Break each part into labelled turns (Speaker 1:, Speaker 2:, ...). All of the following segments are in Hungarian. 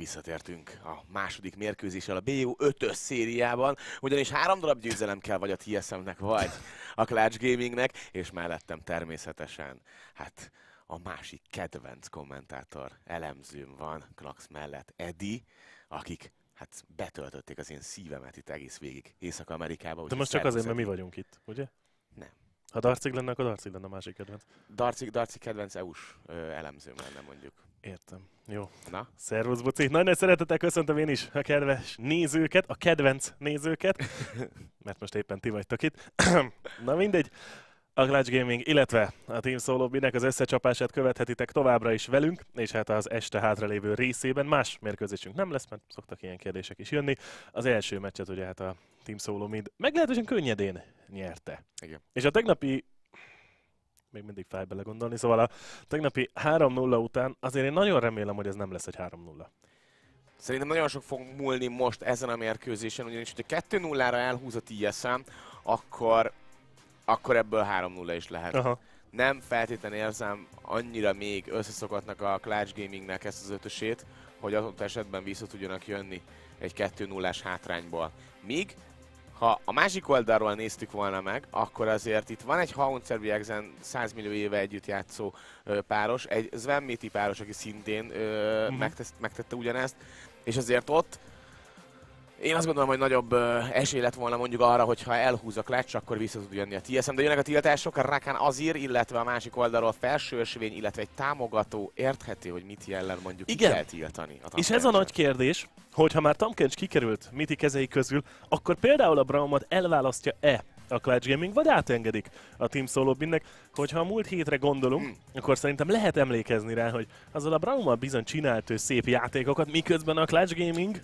Speaker 1: Visszatértünk a második mérkőzéssel a BU 5-ös szériában, ugyanis három darab győzelem kell vagy a TSM-nek, vagy a Clutch Gamingnek, és mellettem természetesen, hát a másik kedvenc kommentátor, elemzőm van Klax mellett, Edi, akik hát betöltötték az én szívemet itt egész végig Észak-Amerikába.
Speaker 2: De most csak azért, mert mi vagyunk itt, ugye?
Speaker 1: Nem.
Speaker 2: Ha Darcig lenne, akkor Darcig lenne a másik kedvenc.
Speaker 1: Darcig, Darcig kedvenc EU-s elemzőm lenne mondjuk.
Speaker 2: Értem. Jó.
Speaker 1: Na?
Speaker 2: Szervusz, Buci. Nagy nagy szeretettel köszöntöm én is a kedves nézőket, a kedvenc nézőket, mert most éppen ti vagytok itt. Na mindegy, a Clutch Gaming, illetve a Team Solo Binek az összecsapását követhetitek továbbra is velünk, és hát az este hátralévő részében más mérkőzésünk nem lesz, mert szoktak ilyen kérdések is jönni. Az első meccset ugye hát a Team Solo Mid meglehetősen könnyedén nyerte.
Speaker 1: Igen.
Speaker 2: És a tegnapi még mindig fáj bele gondolni, szóval a tegnapi 3-0 után azért én nagyon remélem, hogy ez nem lesz egy 3-0.
Speaker 1: Szerintem nagyon sok fog múlni most ezen a mérkőzésen, ugyanis hogyha 2-0-ra elhúz a TSM, akkor, akkor ebből 3-0 is lehet.
Speaker 2: Aha.
Speaker 1: Nem feltétlenül érzem annyira még összeszokottnak a Clutch Gamingnek ezt az ötösét, hogy adott esetben vissza tudjanak jönni egy 2-0-ás hátrányból. Míg ha a másik oldalról néztük volna meg, akkor azért itt van egy Haunzer Biegzen 100 millió éve együtt játszó ö, páros, egy Sven Miti páros, aki szintén ö,
Speaker 2: Mhm.
Speaker 1: megtesz, megtette ugyanezt, és azért ott én azt gondolom, hogy nagyobb esély lett volna mondjuk arra, hogy ha elhúz a clutch, akkor vissza tud jönni a TSM, de jönnek a tiltások, a Rakan Azir, illetve a másik oldalról felső ösvény, illetve egy támogató értheti, hogy mit jelen mondjuk ki
Speaker 2: Igen.
Speaker 1: kell tiltani. A
Speaker 2: És ez a nagy kérdés, hogy ha már Tamkencs kikerült Miti kezei közül, akkor például a Braumot elválasztja-e a Clutch Gaming, vagy átengedik a Team Solo Binnek, hogyha a múlt hétre gondolunk,
Speaker 1: Hmm.
Speaker 2: akkor szerintem lehet emlékezni rá, hogy azzal a Braummal bizony csinált ő szép játékokat, miközben a Clutch Gaming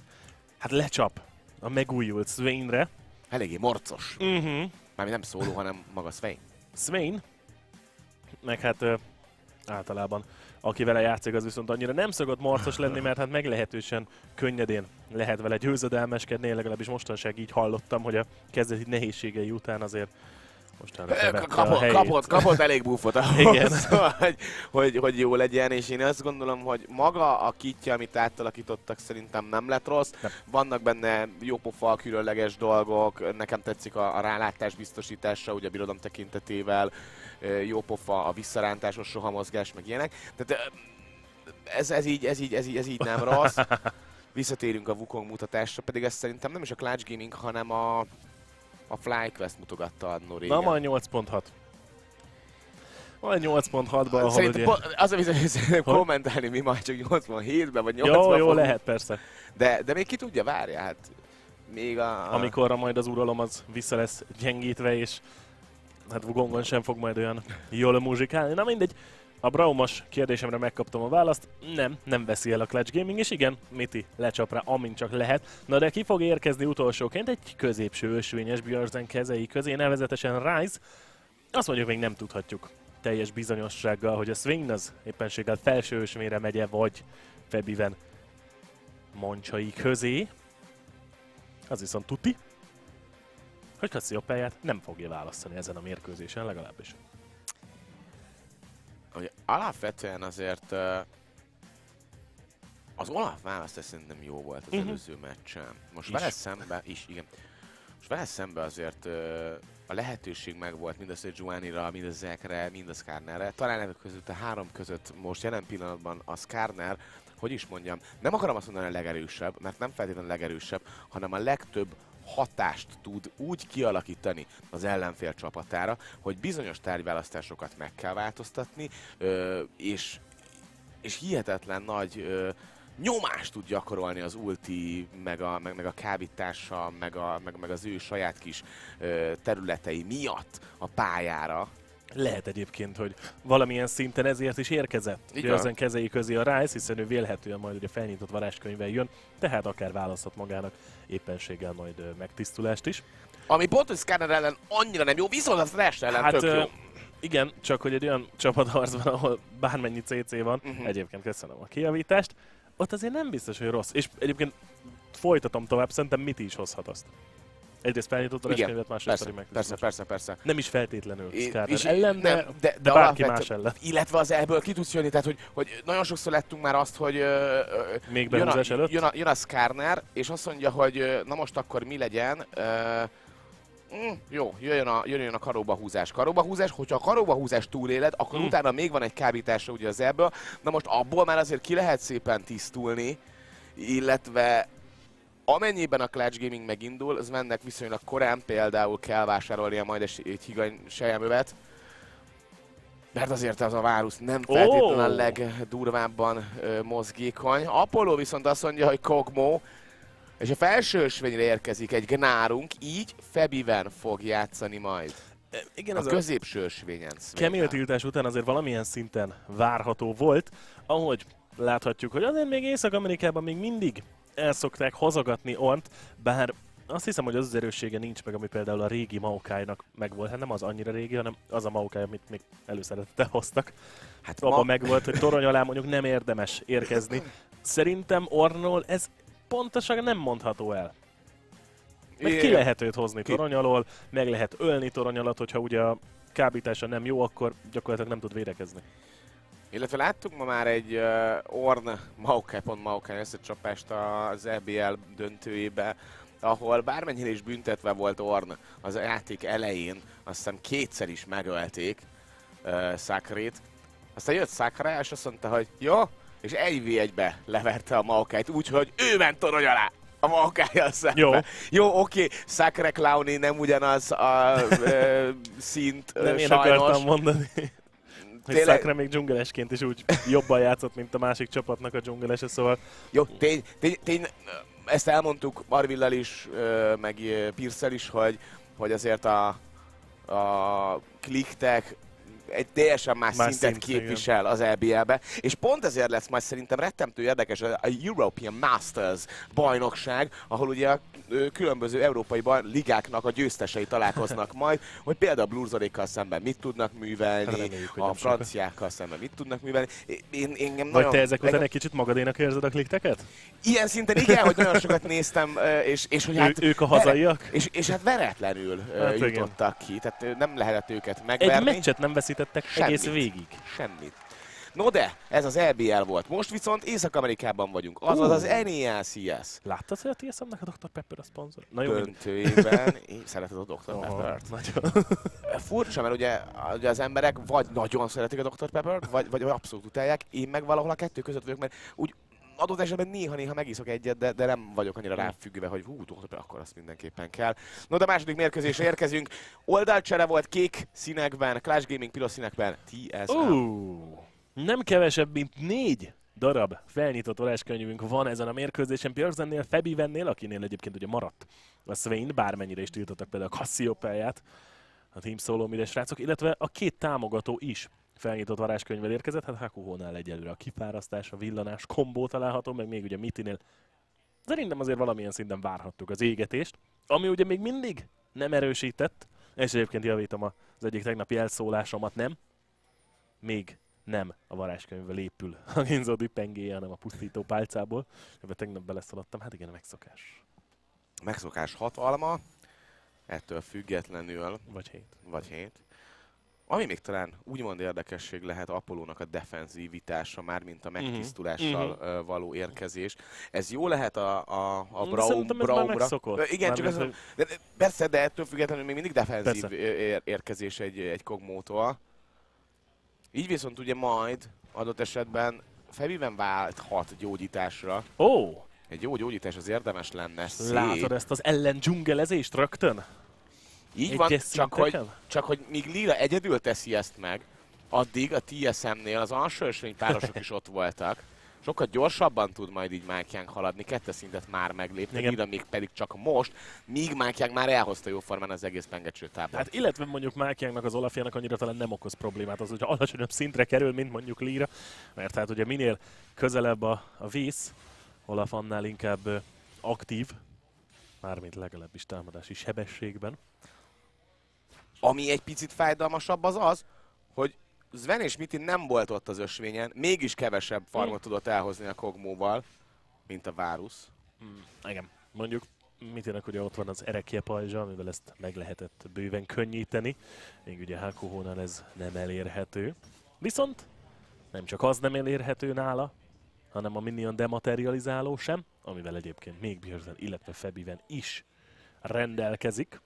Speaker 2: hát lecsap a megújult Swainre.
Speaker 1: Eléggé morcos.
Speaker 2: Uh-huh.
Speaker 1: Mármint nem szóló, hanem maga Swain.
Speaker 2: Swain, meg hát ö, általában aki vele játszik, az viszont annyira nem szokott marcos lenni, mert hát meglehetősen könnyedén lehet vele győzedelmeskedni, én legalábbis mostanság így hallottam, hogy a kezdeti nehézségei után azért
Speaker 1: Kapott,
Speaker 2: helyét.
Speaker 1: kapott, kapott elég búfot ahhoz,
Speaker 2: Igen.
Speaker 1: szóval, hogy, hogy, hogy, jó legyen, és én azt gondolom, hogy maga a kitja, amit átalakítottak, szerintem nem lett rossz.
Speaker 2: Nem.
Speaker 1: Vannak benne jópofa, különleges dolgok, nekem tetszik a, a rálátás biztosítása, ugye a birodalom tekintetével, jópofa, a visszarántásos sohamozgás, meg ilyenek. Tehát ez, ez, így, ez, így, ez, így, ez így nem rossz. Visszatérünk a Wukong mutatásra, pedig ezt szerintem nem is a Clutch Gaming, hanem a, a FlyQuest mutogatta annó régen.
Speaker 2: Na, majd 8.6. Majd 8.6-ban, ahol
Speaker 1: Szerintem
Speaker 2: ugye...
Speaker 1: az a viszont, hogy kommentálni, mi már csak 87-ben vagy 80
Speaker 2: Jó, jó,
Speaker 1: fogunk.
Speaker 2: lehet persze.
Speaker 1: De, de még ki tudja, várja, hát még a...
Speaker 2: Amikorra majd az uralom az vissza lesz gyengítve, és hát Vugongon sem fog majd olyan jól muzsikálni. Na mindegy, a Braumos kérdésemre megkaptam a választ. Nem, nem veszi el a Clutch Gaming, és igen, Miti lecsap rá, amint csak lehet. Na de ki fog érkezni utolsóként egy középső ösvényes Björzen kezei közé, nevezetesen Rise. Azt mondjuk még nem tudhatjuk teljes bizonyossággal, hogy a Swing az éppenséggel felső ösvényre megye, vagy Febiven mancsai közé. Az viszont tuti, hogy Cassiopeáját nem fogja választani ezen a mérkőzésen legalábbis.
Speaker 1: Ugye, alapvetően azért ö, az Olaf választás szerintem jó volt az
Speaker 2: Mhm.
Speaker 1: előző meccsen. Most
Speaker 2: Is.
Speaker 1: vele szembe, is, igen. Most vele szembe azért ö, a lehetőség megvolt mind a Sejuanira, mind a Zekre, mind a Skarnerre. Talán ezek között a három között most jelen pillanatban a Skarner, hogy is mondjam, nem akarom azt mondani a legerősebb, mert nem feltétlenül a legerősebb, hanem a legtöbb hatást tud úgy kialakítani az ellenfél csapatára, hogy bizonyos tárgyválasztásokat meg kell változtatni, és, és hihetetlen nagy nyomást tud gyakorolni az ulti, meg a, meg, meg a kábítása, meg, a, meg, meg az ő saját kis területei miatt a pályára.
Speaker 2: Lehet egyébként, hogy valamilyen szinten ezért is érkezett. Ugye ezen kezei közé a Rice, hiszen ő vélhetően majd ugye felnyitott varázskönyvvel jön, tehát akár választhat magának éppenséggel majd megtisztulást is.
Speaker 1: Ami pont, hogy Scanner ellen annyira nem jó, viszont a Thresh ellen
Speaker 2: Hát,
Speaker 1: tök jó.
Speaker 2: Igen, csak hogy egy olyan csapatharcban, ahol bármennyi CC van,
Speaker 1: Mhm.
Speaker 2: egyébként köszönöm a kijavítást, ott azért nem biztos, hogy rossz. És egyébként folytatom tovább, szerintem mit is hozhat azt. Egyrészt felnyitott a könyvet, másrészt
Speaker 1: Persze,
Speaker 2: pedig
Speaker 1: persze, persze, persze.
Speaker 2: Nem is feltétlenül
Speaker 1: É- és-
Speaker 2: ellen, de,
Speaker 1: nem, de,
Speaker 2: de bárki
Speaker 1: alapvetően-
Speaker 2: más ellen.
Speaker 1: Illetve az ebből ki tudsz jönni, tehát hogy, hogy nagyon sokszor lettünk már azt, hogy ö, ö,
Speaker 2: Még
Speaker 1: jön, a,
Speaker 2: előtt.
Speaker 1: jön, a, jön a Skarner, és azt mondja, hogy na most akkor mi legyen, ö, Mm, jó, jöjjön a, jöjjön a karóba húzás. Karóba húzás, hogyha a karóba húzás túléled, akkor
Speaker 2: Mm.
Speaker 1: utána még van egy kábítása ugye az ebből. Na most abból már azért ki lehet szépen tisztulni, illetve amennyiben a Clutch Gaming megindul, az mennek viszonylag korán, például kell vásárolnia majd egy, higany sejemövet, mert azért az a várus nem feltétlenül a legdurvábban ö, mozgékony. Apollo viszont azt mondja, hogy Kogmo, és a felső ösvényre érkezik egy Gnárunk, így Febiven fog játszani majd.
Speaker 2: Igen,
Speaker 1: A
Speaker 2: az a
Speaker 1: középső ösvényen.
Speaker 2: Kemél tiltás után azért valamilyen szinten várható volt, ahogy láthatjuk, hogy azért még Észak-Amerikában még mindig el szokták hozogatni Ornt, bár azt hiszem, hogy az az erőssége nincs meg, ami például a régi Maokai-nak megvolt. Hát nem az annyira régi, hanem az a Maokai, amit még előszeretettel hoztak.
Speaker 1: Hát
Speaker 2: Abban
Speaker 1: ma,
Speaker 2: megvolt, hogy torony alá mondjuk nem érdemes érkezni. Szerintem Ornról ez pontosan nem mondható el. Mert ki lehet őt hozni
Speaker 1: Ki?
Speaker 2: torony alól, meg lehet ölni torony alatt, hogyha ugye a kábítása nem jó, akkor gyakorlatilag nem tud védekezni.
Speaker 1: Illetve láttuk ma már egy uh, Orn Maokai, pont Maokai összecsapást az EBL döntőjébe, ahol bármennyire is büntetve volt Orn az játék elején, azt hiszem kétszer is megölték uh, Sakrét. Aztán jött Sakra, és azt mondta, hogy jó, és egy v 1 be leverte a Maokait, úgyhogy ő ment torony alá a Maokai szembe.
Speaker 2: Jó.
Speaker 1: Jó, oké, Sakre Clowny nem ugyanaz a ö, szint, ö,
Speaker 2: Nem én
Speaker 1: sajnos.
Speaker 2: akartam mondani,
Speaker 1: Tényleg-
Speaker 2: Szakra még dzsungelesként is úgy jobban játszott, mint a másik csapatnak a dzsungelese, szóval
Speaker 1: Jó, tény, tény, tény, ezt elmondtuk Marvillal is, meg ö, Pierce-el is, hogy, hogy azért a, a kliktek egy teljesen más,
Speaker 2: Más
Speaker 1: szintet
Speaker 2: szint,
Speaker 1: képvisel az EBL-be, és pont ezért lesz majd szerintem rettentő érdekes a European Masters bajnokság, ahol ugye a különböző európai ligáknak a győztesei találkoznak majd, hogy például a Blurzorékkal szemben mit tudnak
Speaker 2: Hát
Speaker 1: művelni,
Speaker 2: reméljük, hogy
Speaker 1: a franciákkal szemben mit tudnak művelni. Én, engem
Speaker 2: vagy
Speaker 1: nagyon,
Speaker 2: te ezek után egy kicsit magadénak érzed a klikteket?
Speaker 1: Ilyen szinten igen, hogy nagyon sokat néztem, és, és hogy hát...
Speaker 2: ő, ők a hazaiak?
Speaker 1: És, és hát veretlenül
Speaker 2: Hát igen.
Speaker 1: jutottak ki, tehát nem lehetett őket
Speaker 2: Egy
Speaker 1: megverni.
Speaker 2: meccset nem veszítettek egész
Speaker 1: Semmit.
Speaker 2: végig.
Speaker 1: Semmit. No de, ez az EBL volt. Most viszont Észak-Amerikában vagyunk. Azaz az NELCS
Speaker 2: Láttad, hogy a TSM-nek a Dr. Pepper a szponzor? Na jó,
Speaker 1: döntőjében. Én szereted a Dr. Pepper-t.
Speaker 2: nagyon.
Speaker 1: Furcsa, mert ugye, ugye az emberek vagy nagyon szeretik a Dr. Pepper-t, vagy, vagy abszolút utálják. Én meg valahol a kettő között vagyok, mert úgy adott esetben néha-néha megiszok egyet, de, de nem vagyok annyira ráfüggve, hogy hú. Pepper, akkor azt mindenképpen kell. No, de a második mérkőzésre érkezünk. Oldalcsere volt kék színekben, Clash Gaming piros színekben, TSM.
Speaker 2: Ú, nem kevesebb, mint négy darab felnyitott varázskönyvünk van ezen a mérkőzésen. Björzennél, Febivennél, akinél egyébként ugye maradt a Swain, bármennyire is tiltottak például a Cassiopeáját, a Team Solo mire srácok, illetve a két támogató is felnyitott varázskönyvvel érkezett, hát Hakuhónál egyelőre a kifárasztás, a villanás kombó található, meg még ugye Mitinél. Szerintem azért valamilyen szinten várhattuk az égetést, ami ugye még mindig nem erősített, és egyébként javítom az egyik tegnapi elszólásomat, nem? Még nem a varázskönyvvel épül a Ginzo pengéje, hanem a pusztító pálcából. Ebbe tegnap beleszaladtam, hát igen, a megszokás.
Speaker 1: Megszokás hatalma, ettől függetlenül,
Speaker 2: Vagy hét.
Speaker 1: vagy hét. Ami még talán úgymond érdekesség lehet Apollónak a defenzívitása, már mint a megtisztulással
Speaker 2: Mhm.
Speaker 1: uh való érkezés. Ez jó lehet a, a, a Braum,
Speaker 2: már
Speaker 1: Braumra. Igen, csak
Speaker 2: Mármint,
Speaker 1: ez, de, persze, de ettől függetlenül még mindig defenzív
Speaker 2: Persze.
Speaker 1: ér, érkezés egy, egy Kogmótól. Így viszont ugye majd adott esetben Febiven válthat gyógyításra.
Speaker 2: Ó,
Speaker 1: Egy jó gyógyítás az érdemes lenne. Szép.
Speaker 2: látod ezt az ellen dzsungelezést rögtön?
Speaker 1: Így van,
Speaker 2: Egyes
Speaker 1: csak hogy, csak hogy míg Lila egyedül teszi ezt meg, addig a TSM-nél az alsó párosok is ott voltak. Sokkal gyorsabban tud majd így Mákjánk haladni, kettes szintet már meglépni,
Speaker 2: Igen.
Speaker 1: Lila még pedig csak most, míg Mákjánk már elhozta jóformán az egész pengecső táblát.
Speaker 2: Hát illetve mondjuk Mákiánknak az Olafjának annyira talán nem okoz problémát az, hogyha alacsonyabb szintre kerül, mint mondjuk Lira, mert hát ugye minél közelebb a, a víz, Olaf annál inkább aktív, mármint legalábbis támadási sebességben.
Speaker 1: Ami egy picit fájdalmasabb az az, hogy Sven és Mitin nem volt ott az ösvényen, mégis kevesebb farmot tudott elhozni a Kogmóval, mint a Varus.
Speaker 2: Hmm, igen, mondjuk Mitinek ugye ott van az erekje pajzsa, amivel ezt meg lehetett bőven könnyíteni, még ugye Hakuhónál ez nem elérhető. Viszont nem csak az nem elérhető nála, hanem a Minion dematerializáló sem, amivel egyébként még Björzen, illetve Febiven is rendelkezik.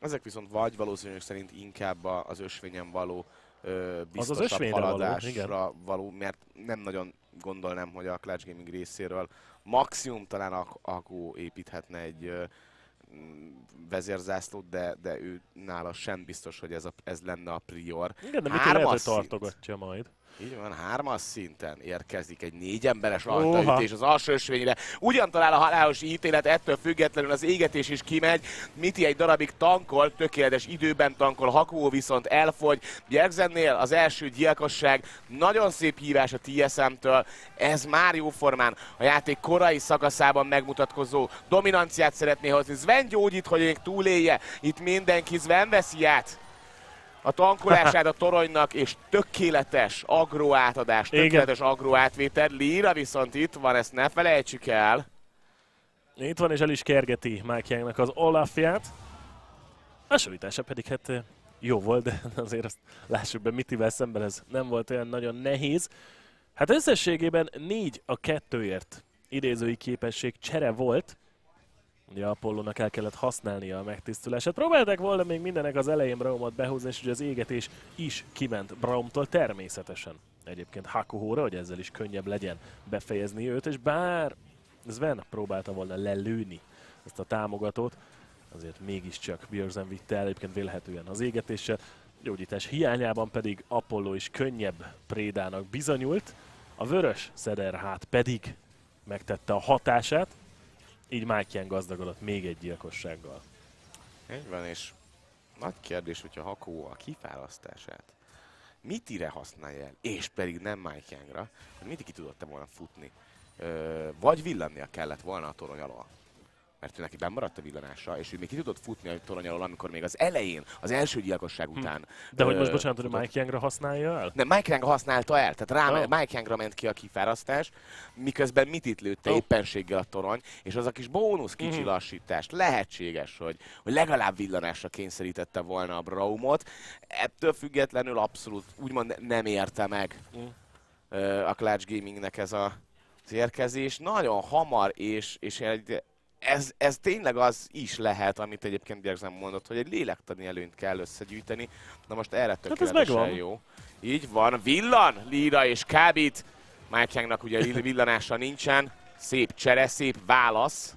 Speaker 1: Ezek viszont vagy valószínűleg szerint inkább az ösvényen való ö, biztosabb
Speaker 2: az ösvényre
Speaker 1: haladásra
Speaker 2: való,
Speaker 1: való, mert nem nagyon gondolnám, hogy a Clutch Gaming részéről maximum talán Akó építhetne egy ö, vezérzászlót, de, de ő nála sem biztos, hogy ez, a, ez lenne a prior.
Speaker 2: Igen, de Miki lehet, hogy tartogatja majd.
Speaker 1: Így van, hármas szinten érkezik egy négy emberes rajtaütés az alsó ösvényre. Ugyan talál a halálos ítélet, ettől függetlenül az égetés is kimegy. Miti egy darabig tankol, tökéletes időben tankol, Hakó viszont elfogy. Gyergzennél az első gyilkosság, nagyon szép hívás a TSM-től. Ez már jó formán a játék korai szakaszában megmutatkozó dominanciát szeretné hozni. Sven gyógyít, hogy még túlélje. Itt mindenki Sven veszi át a tankolását a toronynak, és tökéletes agró átadás, tökéletes Igen. agró átvétel. Lira viszont itt van, ezt ne felejtsük el.
Speaker 2: Itt van, és el is kergeti Mike az Olafját. A sorítása pedig hát eh, jó volt, de azért azt lássuk be, Mitivel szemben ez nem volt olyan nagyon nehéz. Hát összességében négy a kettőért idézői képesség csere volt, Ugye Apollónak el kellett használnia a megtisztulását. Próbálták volna még mindenek az elején Braumot behúzni, és ugye az égetés is kiment Braumtól természetesen. Egyébként Hakuhóra, hogy ezzel is könnyebb legyen befejezni őt, és bár Sven próbálta volna lelőni ezt a támogatót, azért mégiscsak Björzen vitte el, egyébként vélhetően az égetéssel. Gyógyítás hiányában pedig Apollo is könnyebb prédának bizonyult, a vörös Szederhát pedig megtette a hatását, így Mákján gazdagodott még egy gyilkossággal.
Speaker 1: Így van, és nagy kérdés, hogyha Hakó a kifárasztását mit ire használja el, és pedig nem Mákjángra, hogy mindig ki tudott volna futni. Ö, vagy villannia kellett volna a torony alól mert neki bemaradt a villanása, és ő még ki tudott futni a torony alól, amikor még az elején, az első gyilkosság hm. után.
Speaker 2: De ö, hogy most bocsánat, hogy Mike Youngra használja el?
Speaker 1: Nem, Mike Young használta el, tehát rá, oh. Mike Youngra ment ki a kifárasztás, miközben mit itt lőtte oh. éppenséggel a torony, és az a kis bónusz kicsi mm. lassítást lehetséges, hogy, hogy legalább villanásra kényszerítette volna a Braumot. Ettől függetlenül abszolút úgymond nem érte meg mm. a Clutch Gamingnek ez a az érkezés. Nagyon hamar és, és egy ez, ez tényleg az is lehet, amit egyébként Bjergzen mondott, hogy egy lélektani előnyt kell összegyűjteni. Na most erre tökéletesen hát jó. Így van, villan, Lira és Kábit. Mike ugye villanása nincsen. Szép csere, szép válasz.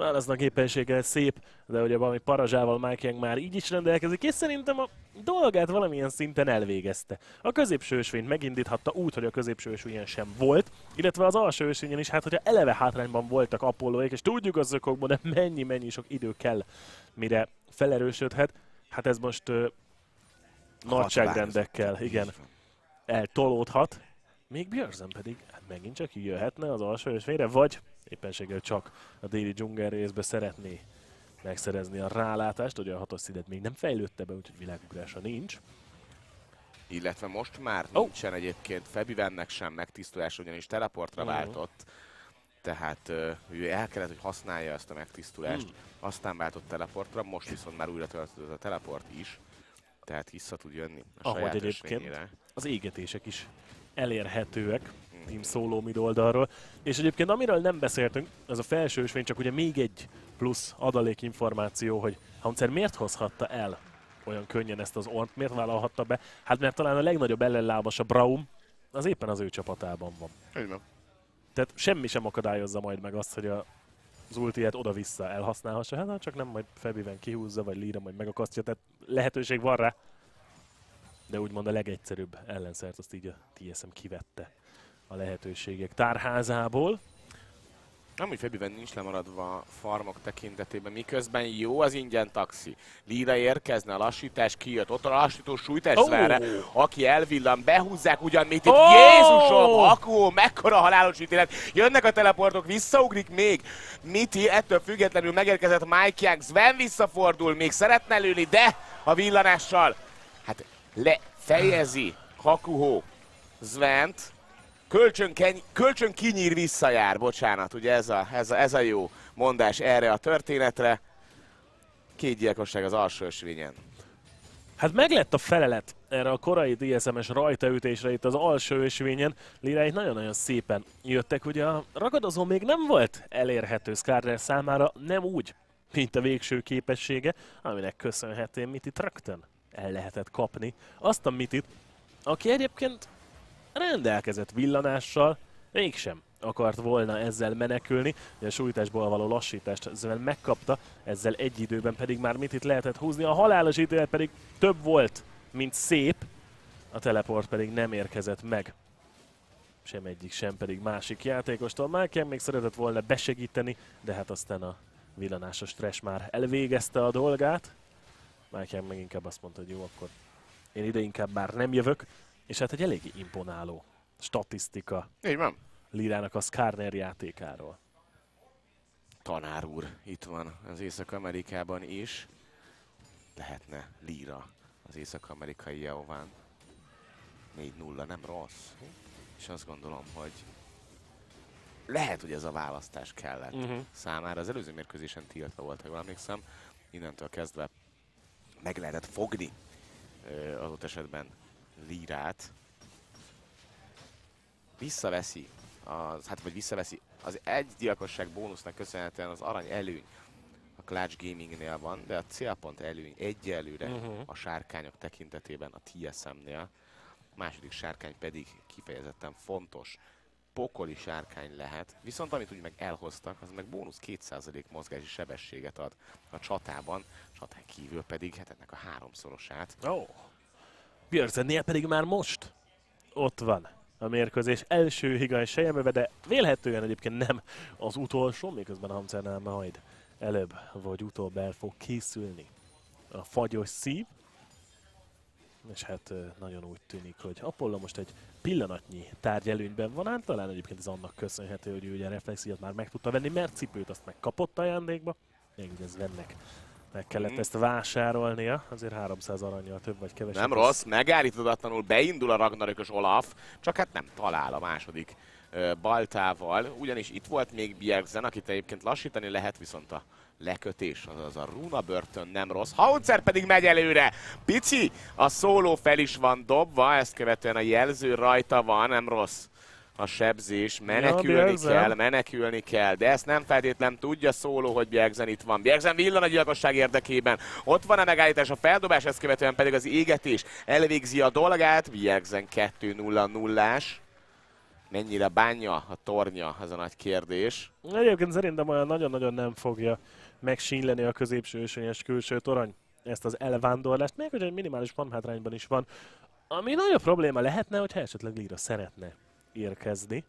Speaker 2: válasznak éppenséggel szép, de ugye valami parazsával Mike már így is rendelkezik, és szerintem a dolgát valamilyen szinten elvégezte. A középső ösvényt megindíthatta úgy, hogy a középső ösvényen sem volt, illetve az alsó ösvényen is, hát hogyha eleve hátrányban voltak Apollóék, és tudjuk az ökokból, de mennyi-mennyi sok idő kell, mire felerősödhet, hát ez most uh, nagyságrendekkel, igen, eltolódhat. Még Björzen pedig hát megint csak jöhetne az alsó ösvényre, vagy éppenséggel csak a déli dzsunger részbe szeretné megszerezni a rálátást, ugye a hatos szidet még nem fejlődte be, úgyhogy világugrása nincs.
Speaker 1: Illetve most már oh. nincsen egyébként Febivennek sem megtisztulás, ugyanis teleportra uh-huh. váltott. Tehát ő el kellett, hogy használja ezt a megtisztulást, uh-huh. aztán váltott teleportra, most viszont már újra töltött a teleport is, tehát vissza tud jönni a Ahogy saját egyébként
Speaker 2: az égetések is elérhetőek Team Solo mid oldalról. És egyébként amiről nem beszéltünk, az a felső ösvény, csak ugye még egy plusz adalék információ, hogy Haunzer miért hozhatta el olyan könnyen ezt az ornt, miért vállalhatta be? Hát mert talán a legnagyobb ellenlábas a Braum, az éppen az ő csapatában van.
Speaker 1: Igen.
Speaker 2: Tehát semmi sem akadályozza majd meg azt, hogy a, az ultiát oda-vissza elhasználhassa, hát csak nem majd Febiven kihúzza, vagy Lira majd megakasztja, tehát lehetőség van rá. De úgymond a legegyszerűbb ellenszert azt így a TSM kivette a lehetőségek tárházából.
Speaker 1: Nem, hogy Febiben nincs lemaradva farmok tekintetében, miközben jó az ingyen taxi. Lira érkezne, a lassítás kijött, ott a lassító sújtás oh. aki elvillan, behúzzák ugyan mit itt. Oh. Jézusom, Akó, mekkora halálos ítélet. Jönnek a teleportok, visszaugrik még. Miti ettől függetlenül megérkezett Mike Young, Sven visszafordul, még szeretne lőni, de a villanással, hát lefejezi Hakuho Svent, Kölcsön, keny- kölcsön kinyír visszajár, bocsánat, ugye ez a, ez, a, ez a jó mondás erre a történetre. Két gyilkosság az alsó ösvényen.
Speaker 2: Hát meglett a felelet erre a korai DSM-es rajtaütésre itt az alsó ösvényen. Liráik nagyon-nagyon szépen jöttek. Ugye a ragadozó még nem volt elérhető Skarner számára, nem úgy, mint a végső képessége, aminek köszönhetően Miti rögtön el lehetett kapni. Azt a Mitit, aki egyébként rendelkezett villanással, mégsem akart volna ezzel menekülni, ugye a sújtásból való lassítást ezzel megkapta, ezzel egy időben pedig már mit itt lehetett húzni, a halálos ítélet pedig több volt, mint szép, a teleport pedig nem érkezett meg. Sem egyik, sem pedig másik játékostól. Malcolm még szeretett volna besegíteni, de hát aztán a villanásos trash már elvégezte a dolgát. Malcolm meg inkább azt mondta, hogy jó, akkor én ide inkább már nem jövök, és hát egy eléggé imponáló statisztika
Speaker 1: Így van.
Speaker 2: Lirának a Skarner játékáról.
Speaker 1: Tanár úr itt van az Észak-Amerikában is. Lehetne Lira az észak-amerikai Jehován. 4-0 nem rossz. És azt gondolom, hogy lehet, hogy ez a választás kellett
Speaker 2: Uh-huh.
Speaker 1: számára. Az előző mérkőzésen tiltva volt, ha jól emlékszem. Innentől kezdve meg lehetett fogni ö, adott esetben Lírát. Visszaveszi, az, hát vagy visszaveszi, az egy gyilkosság bónusznak köszönhetően az arany előny a Clutch Gamingnél van, de a célpont előny egyelőre
Speaker 2: Mhm.
Speaker 1: a sárkányok tekintetében a TSM-nél. A második sárkány pedig kifejezetten fontos pokoli sárkány lehet, viszont amit úgy meg elhoztak, az meg bónusz 2% mozgási sebességet ad a csatában, csatán kívül pedig hát ennek a háromszorosát.
Speaker 2: Oh. Björzennél pedig már most ott van a mérkőzés első higany sejemöve, de vélhetően egyébként nem az utolsó, miközben Hamcernál majd előbb vagy utóbb el fog készülni a fagyos szív. És hát nagyon úgy tűnik, hogy Apollo most egy pillanatnyi tárgyelőnyben van, hát talán egyébként ez annak köszönhető, hogy ő ugye a reflexiát már meg tudta venni, mert cipőt azt meg kapott ajándékba, még ugye ez vennek meg kellett
Speaker 1: Mhm.
Speaker 2: ezt vásárolnia, azért 300 aranyjal több vagy kevesebb.
Speaker 1: Nem rossz, megállíthatatlanul beindul a Ragnarökös Olaf, csak hát nem talál a második ö, baltával, ugyanis itt volt még Bjergzen, akit egyébként lassítani lehet, viszont a lekötés, azaz a Runa börtön nem rossz. Haunzer pedig megy előre. Pici, a szóló fel is van dobva, ezt követően a jelző rajta van, nem rossz a sebzés, menekülni
Speaker 2: Bjergsen.
Speaker 1: kell, menekülni kell, de ezt nem feltétlen tudja szóló, hogy Bjergzen itt van. Bjergzen villan a gyilkosság érdekében. Ott van a megállítás, a feldobás, ezt követően pedig az égetés elvégzi a dolgát. Bjergzen 2-0-0-ás. Mennyire bánja a tornya, ez a nagy kérdés.
Speaker 2: Egyébként szerintem olyan nagyon-nagyon nem fogja megsínleni a középső ösvényes külső torony ezt az elvándorlást, még hogy egy minimális farmhátrányban is van. Ami nagyobb probléma lehetne, hogyha esetleg Lira szeretne érkezni.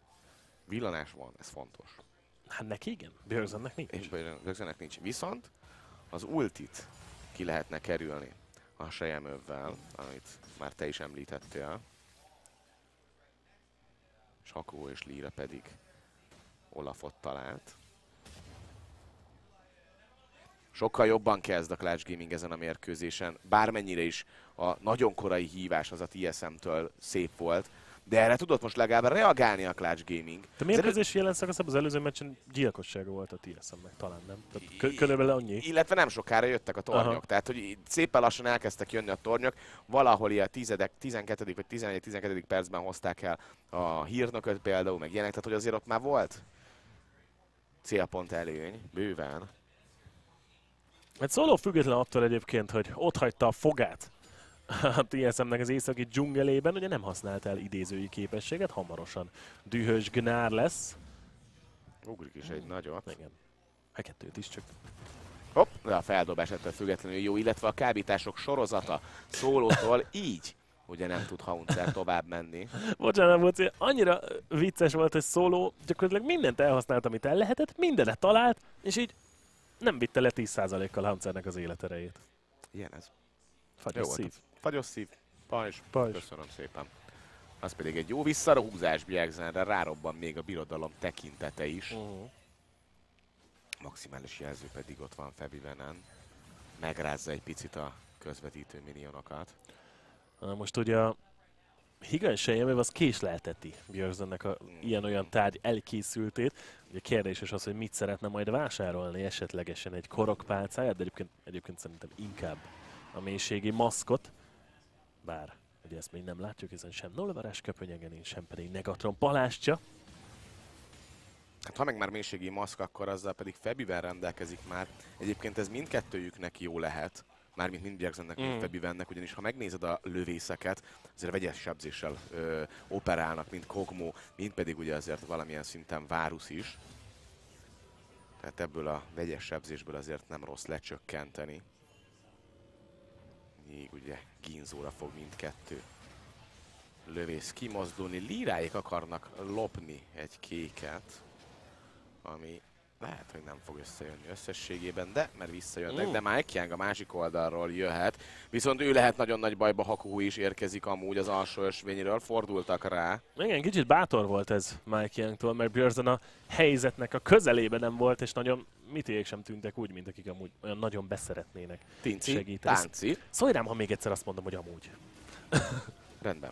Speaker 1: Villanás van, ez fontos.
Speaker 2: Hát neki igen, Björzennek nincs.
Speaker 1: És Bjergzennek nincs. Viszont az ultit ki lehetne kerülni a sejemövvel, amit már te is említettél. Sakó és Líra pedig Olafot talált. Sokkal jobban kezd a Clutch Gaming ezen a mérkőzésen, bármennyire is a nagyon korai hívás az a TSM-től szép volt, de erre tudott most legalább reagálni a Clutch Gaming.
Speaker 2: A mérkőzés jelen szakaszában az előző meccsen gyilkossága volt a TSM-nek, talán nem. Tehát kö- körülbelül annyi.
Speaker 1: Illetve nem sokára jöttek a tornyok,
Speaker 2: Aha.
Speaker 1: tehát hogy szépen lassan elkezdtek jönni a tornyok, valahol ilyen 10 12. vagy 11-12. percben hozták el a hírnököt például, meg ilyenek, tehát hogy azért ott már volt célpont előny, bőven.
Speaker 2: Hát szóló független attól egyébként, hogy ott hagyta a fogát a TSM-nek az északi dzsungelében, ugye nem használt el idézői képességet, hamarosan dühös gnár lesz.
Speaker 1: Ugrik is egy nagyot.
Speaker 2: Igen. Hát kettőt is csak.
Speaker 1: Hopp, de a feldobás ettől függetlenül jó, illetve a kábítások sorozata szólótól így, ugye nem tud Hauncer tovább menni.
Speaker 2: Bocsánat, Boci, annyira vicces volt, hogy szóló gyakorlatilag mindent elhasznált, amit el lehetett, mindenet talált, és így nem vitte le 10%-kal Hamcernek az életerejét.
Speaker 1: Ilyen ez.
Speaker 2: Fagyos
Speaker 1: Jó volt. Fagyos szív, pajzs.
Speaker 2: Pajzs.
Speaker 1: Köszönöm szépen. Az pedig egy jó visszarahúzás Bjergzenre, rárobban még a birodalom tekintete is.
Speaker 2: Uh-huh.
Speaker 1: Maximális jelző pedig ott van Febivenen. Megrázza egy picit a közvetítő minionokat.
Speaker 2: Na most ugye a Higan sejemű az késlelteti Björkzennek a ilyen-olyan tárgy elkészültét. Ugye kérdés is az, hogy mit szeretne majd vásárolni, esetlegesen egy korokpálcáját, de egyébként, egyébként szerintem inkább a mélységi maszkot. Bár ugye ezt még nem látjuk, hiszen sem Nolvarás köpönyegen, sem pedig Negatron palástja.
Speaker 1: Hát ha meg már mélységi maszk, akkor azzal pedig Febivel rendelkezik már. Egyébként ez mindkettőjüknek jó lehet, mármint mind mind
Speaker 2: Mm.
Speaker 1: Febivennek, ugyanis ha megnézed a lövészeket, azért vegyes sebzéssel ö, operálnak, mind Kogmo, mind pedig ugye azért valamilyen szinten Várus is. Tehát ebből a vegyes sebzésből azért nem rossz lecsökkenteni. Míg ugye Ginzóra fog mindkettő lövész kimozdulni. Líráik akarnak lopni egy kéket, ami lehet, hogy nem fog összejönni összességében, de mert visszajönnek,
Speaker 2: Mm.
Speaker 1: de Mike Young a másik oldalról jöhet, viszont ő lehet nagyon nagy bajba, ha Kuhu is érkezik amúgy az alsó ösvényről, fordultak rá.
Speaker 2: Igen, kicsit bátor volt ez Mike Youngtól, mert Björzen a helyzetnek a közelében nem volt, és nagyon mitéjék sem tűntek úgy, mint akik amúgy olyan nagyon beszeretnének.
Speaker 1: Tinci,
Speaker 2: Segítesz.
Speaker 1: Tánci,
Speaker 2: Szólj rám, ha még egyszer azt mondom, hogy amúgy.
Speaker 1: rendben.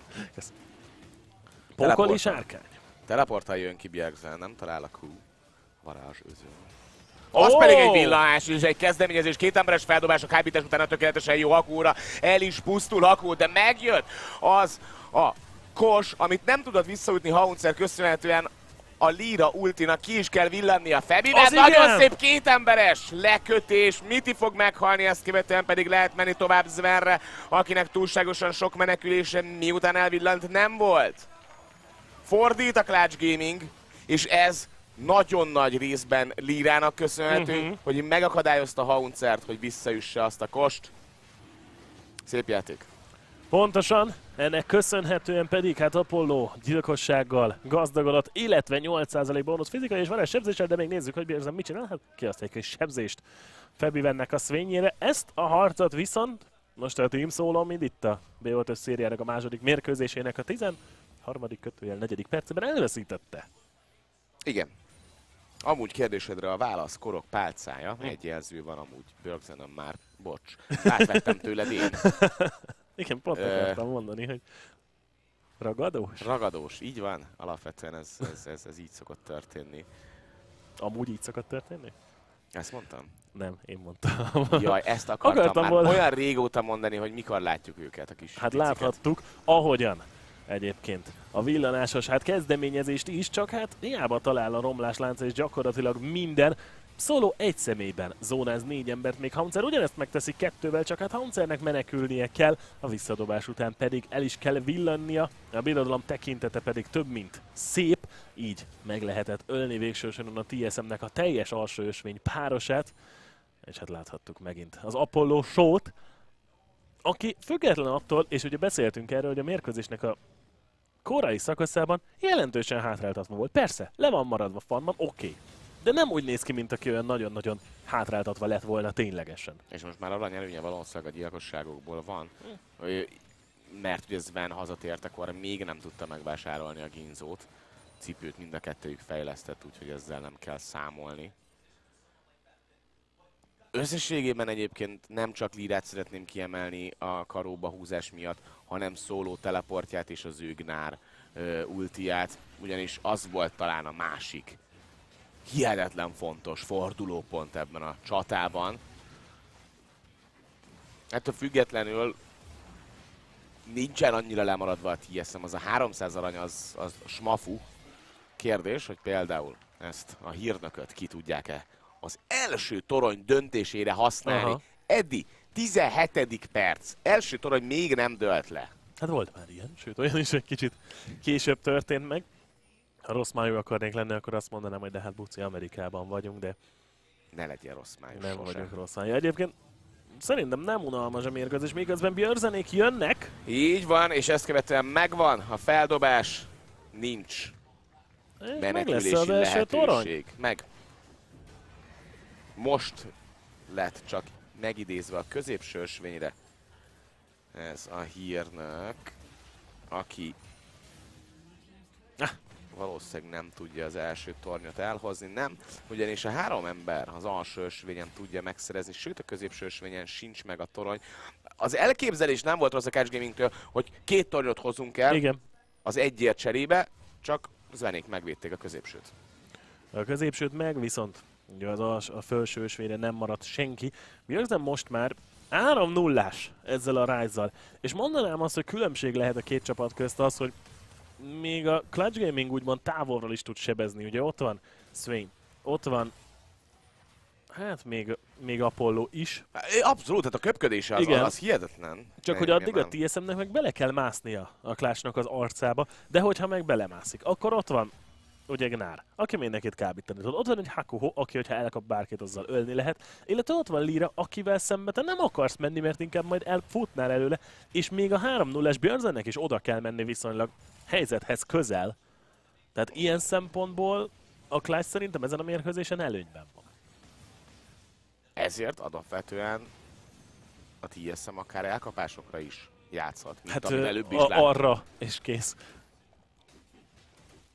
Speaker 1: Teleportál.
Speaker 2: sárkány.
Speaker 1: Teleportál jön ki Bjergzen, nem talál a Q. Varázs öző. Az
Speaker 2: Ó!
Speaker 1: pedig egy villanás és egy kezdeményezés, két emberes feldobás a kábítás után tökéletesen jó Hakúra, el is pusztul Hakú, de megjött az a kos, amit nem tudott visszaütni Hauncer köszönhetően a Lira ultinak ki is kell villanni a Febivel.
Speaker 2: Az
Speaker 1: Nagyon
Speaker 2: igen!
Speaker 1: szép két emberes lekötés. Miti fog meghalni, ezt követően pedig lehet menni tovább Zvenre, akinek túlságosan sok menekülése miután elvillant nem volt. Fordít a Clutch Gaming, és ez nagyon nagy részben Lírának köszönhető,
Speaker 2: Mhm.
Speaker 1: hogy megakadályozta Hauncert, hogy visszaüsse azt a kost. Szép játék.
Speaker 2: Pontosan, ennek köszönhetően pedig hát Apollo gyilkossággal gazdagodott, illetve 8% bónusz fizikai és van egy sebzéssel, de még nézzük, hogy Bérzen mit csinál. Hát kiaszt egy kis sebzést Febi vennek a szvényére. Ezt a harcot viszont most a Team szólom, mint itt a B5 szériának a második mérkőzésének a 13. kötőjel 4. percben elveszítette.
Speaker 1: Igen. Amúgy kérdésedre a válasz korok pálcája. Egy jelző van amúgy Börgzenem már. Bocs. Átvettem tőled én.
Speaker 2: Igen, pont akartam mondani, hogy ragadós.
Speaker 1: Ragadós. Így van. Alapvetően ez, ez, ez, ez így szokott történni.
Speaker 2: Amúgy így szokott történni?
Speaker 1: Ezt mondtam?
Speaker 2: Nem, én mondtam.
Speaker 1: Jaj, ezt akartam,
Speaker 2: Akartam
Speaker 1: már
Speaker 2: volna.
Speaker 1: olyan régóta mondani, hogy mikor látjuk őket a kis
Speaker 2: Hát
Speaker 1: piciket.
Speaker 2: láthattuk, ahogyan egyébként. A villanásos hát kezdeményezést is, csak hát hiába talál a romláslánc és gyakorlatilag minden. Szóló egy személyben zónáz négy embert, még Hauncer ugyanezt megteszi kettővel, csak hát Hauncernek menekülnie kell, a visszadobás után pedig el is kell villannia, a birodalom tekintete pedig több mint szép, így meg lehetett ölni végsősorban a TSM-nek a teljes alsó ösvény párosát, és hát láthattuk megint az Apollo show aki független attól, és ugye beszéltünk erről, hogy a mérkőzésnek a korai szakaszában jelentősen hátráltatva volt. Persze, le van maradva fanban, oké. Okay. De nem úgy néz ki, mint aki olyan nagyon-nagyon hátráltatva lett volna ténylegesen.
Speaker 1: És most már arany előnye valószínűleg a gyilkosságokból van. Mert ugye Sven hazatért, akkor még nem tudta megvásárolni a ginzót. Cipőt mind a kettőjük fejlesztett, úgyhogy ezzel nem kell számolni. Összességében egyébként nem csak Lirát szeretném kiemelni a karóba húzás miatt, hanem szóló teleportját és az ő Gnár ö, ultiát, ugyanis az volt talán a másik hihetetlen fontos fordulópont ebben a csatában. Ettől függetlenül nincsen annyira lemaradva a TSM, az a 300 arany az, az smafu. Kérdés, hogy például ezt a hírnököt ki tudják-e az első torony döntésére használni.
Speaker 2: Aha.
Speaker 1: Eddi, 17. perc. Első torony még nem dölt le.
Speaker 2: Hát volt már ilyen, sőt olyan is egy kicsit később történt meg. Ha rossz májú akarnék lenni, akkor azt mondanám, hogy de hát buci Amerikában vagyunk, de
Speaker 1: Ne legyen rossz május
Speaker 2: nem
Speaker 1: sose.
Speaker 2: vagyunk rossz májú. Egyébként szerintem nem unalmas a mérkőzés, miközben Björzenék jönnek,
Speaker 1: Így van, és ezt követően megvan a feldobás. Nincs
Speaker 2: és meg lesz
Speaker 1: menekülési
Speaker 2: az első torony.
Speaker 1: Meg. Most lett csak megidézve a középső ösvényre. Ez a hírnök, aki
Speaker 2: Ah.
Speaker 1: valószínűleg nem tudja az első tornyot elhozni, nem, ugyanis a három ember az alsó ösvényen tudja megszerezni, sőt a középső ösvényen sincs meg a torony. Az elképzelés nem volt rossz a Catch Gaming-től, hogy két tornyot hozunk el
Speaker 2: Igen.
Speaker 1: az egyért cserébe, csak zenék megvédték a középsőt.
Speaker 2: A középsőt meg, viszont ugye az als, a felső ösvényre nem maradt senki. Björksen most már 3 0 ezzel a rise És mondanám azt, hogy különbség lehet a két csapat közt az, hogy még a Clutch Gaming úgymond távolról is tud sebezni. Ugye ott van Swain, ott van Hát még, még Apollo is.
Speaker 1: Abszolút, tehát a köpködése az,
Speaker 2: Igen.
Speaker 1: az hihetetlen.
Speaker 2: Csak hogy addig a TSM-nek meg bele kell másznia a Clash-nak az arcába, de hogyha meg belemászik, akkor ott van ugye Gnár, aki mindenkit kábítani tud. Ott van egy Hakuho, aki, hogyha elkap bárkit, azzal ölni lehet. Illetve ott van Lira, akivel szemben te nem akarsz menni, mert inkább majd elfutnál előle, és még a 3-0-es Björnzennek is oda kell menni viszonylag helyzethez közel. Tehát ilyen szempontból a Clash szerintem ezen a mérkőzésen előnyben van.
Speaker 1: Ezért alapvetően a TSM akár elkapásokra is játszhat, mint
Speaker 2: Hát
Speaker 1: amit előbb is
Speaker 2: a, arra, és kész.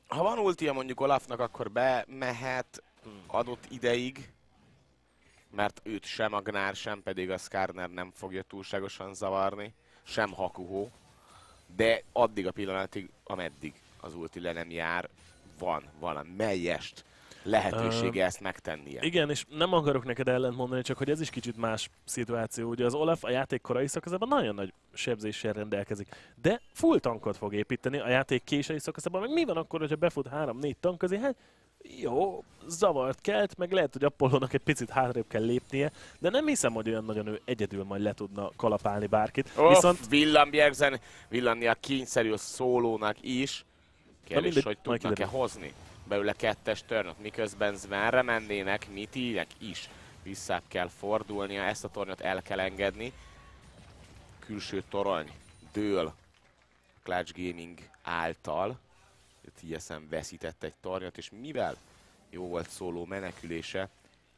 Speaker 1: Ha van ultia mondjuk Olafnak, akkor bemehet adott ideig, mert őt sem a Gnár, sem pedig a Skarner nem fogja túlságosan zavarni, sem Hakuho, de addig a pillanatig, ameddig az ulti le nem jár, van valamelyest lehetősége ezt megtennie.
Speaker 2: Igen, és nem akarok neked ellent mondani, csak hogy ez is kicsit más szituáció. Ugye az Olaf a játék korai szakaszában nagyon nagy sebzéssel rendelkezik, de full tankot fog építeni, a játék késői szakaszában meg mi van akkor, hogyha befut 3-4 tank közé? Hát jó, zavart kelt, meg lehet, hogy Apollónak egy picit hátrébb kell lépnie, de nem hiszem, hogy olyan nagyon ő egyedül majd le tudna kalapálni bárkit.
Speaker 1: Oh,
Speaker 2: Viszont
Speaker 1: Villan Bjergsen villannia kényszerű a szólónak is. Kérdés,
Speaker 2: mindegy,
Speaker 1: hogy tudnak-e hozni belőle kettes törnöt, miközben Svenre mennének, Mitinek is vissza kell fordulnia, ezt a tornyot el kell engedni. Külső torony dől Clutch Gaming által. TSM veszített egy tornyot, és mivel jó volt szóló menekülése,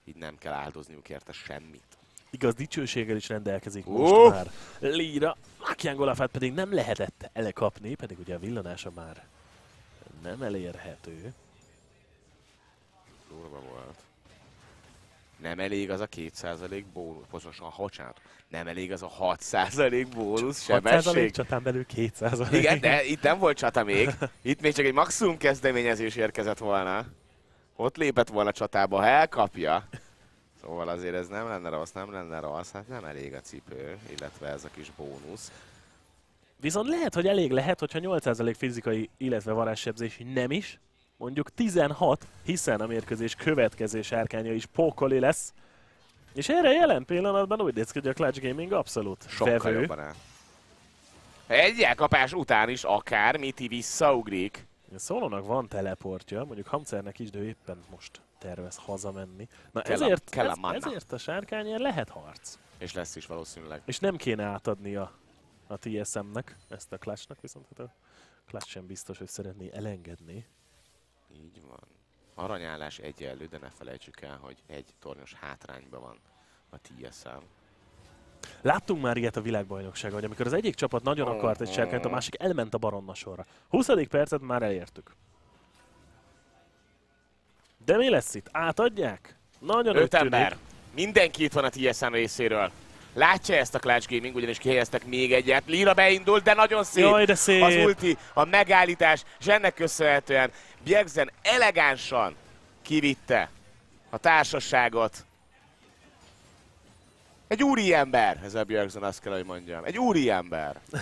Speaker 1: így nem kell áldozniuk érte semmit.
Speaker 2: igaz dicsőséggel is rendelkezik
Speaker 1: Uff.
Speaker 2: most már. Lira, Lakian Olafát pedig nem lehetett elekapni, pedig ugye a villanása már nem elérhető.
Speaker 1: Durva volt. Nem elég az a 2% bónusz, pontosan, bocsánat, nem elég az a 6% bónusz
Speaker 2: 6%
Speaker 1: sebesség.
Speaker 2: csatán belül 200
Speaker 1: Igen, de itt nem volt csata még. Itt még csak egy maximum kezdeményezés érkezett volna. Ott lépett volna csatába, ha elkapja. Szóval azért ez nem lenne rossz, nem lenne rossz, hát nem elég a cipő, illetve ez a kis bónusz.
Speaker 2: Viszont lehet, hogy elég lehet, hogyha 8% fizikai, illetve varázssebzés nem is, mondjuk 16, hiszen a mérkőzés következő sárkánya is pókoli lesz. És erre jelen pillanatban úgy néz ki, hogy a Clutch Gaming abszolút
Speaker 1: Sokkal
Speaker 2: vevő.
Speaker 1: jobban áll. Egy elkapás után is akár Miti visszaugrik.
Speaker 2: Szólónak van teleportja, mondjuk Hamcernek is, de ő éppen most tervez hazamenni. Na
Speaker 1: Kell
Speaker 2: ezért,
Speaker 1: kell a
Speaker 2: ez, ezért a sárkányért lehet harc.
Speaker 1: És lesz is valószínűleg.
Speaker 2: És nem kéne átadni a, a TSM-nek, ezt a Clash-nak, viszont hát a Clash sem biztos, hogy szeretné elengedni.
Speaker 1: Így van. Aranyállás egyenlő, de ne felejtsük el, hogy egy tornyos hátrányban van a TSM.
Speaker 2: Láttunk már ilyet a világbajnokságon, hogy amikor az egyik csapat nagyon akart egy sárkányt, a másik elment a baronna sorra. 20. percet már elértük. De mi lesz itt? Átadják? Nagyon
Speaker 1: Öt ember. Mindenki itt van a TSM részéről. Látja ezt a Clutch Gaming, ugyanis kihelyeztek még egyet. Lira beindult, de nagyon szép.
Speaker 2: Jaj, de szép!
Speaker 1: Az ulti, a megállítás, és ennek köszönhetően Bjergsen elegánsan kivitte a társaságot. Egy úri ember, ez a Bjergsen, azt kell, hogy mondjam. Egy úri ember.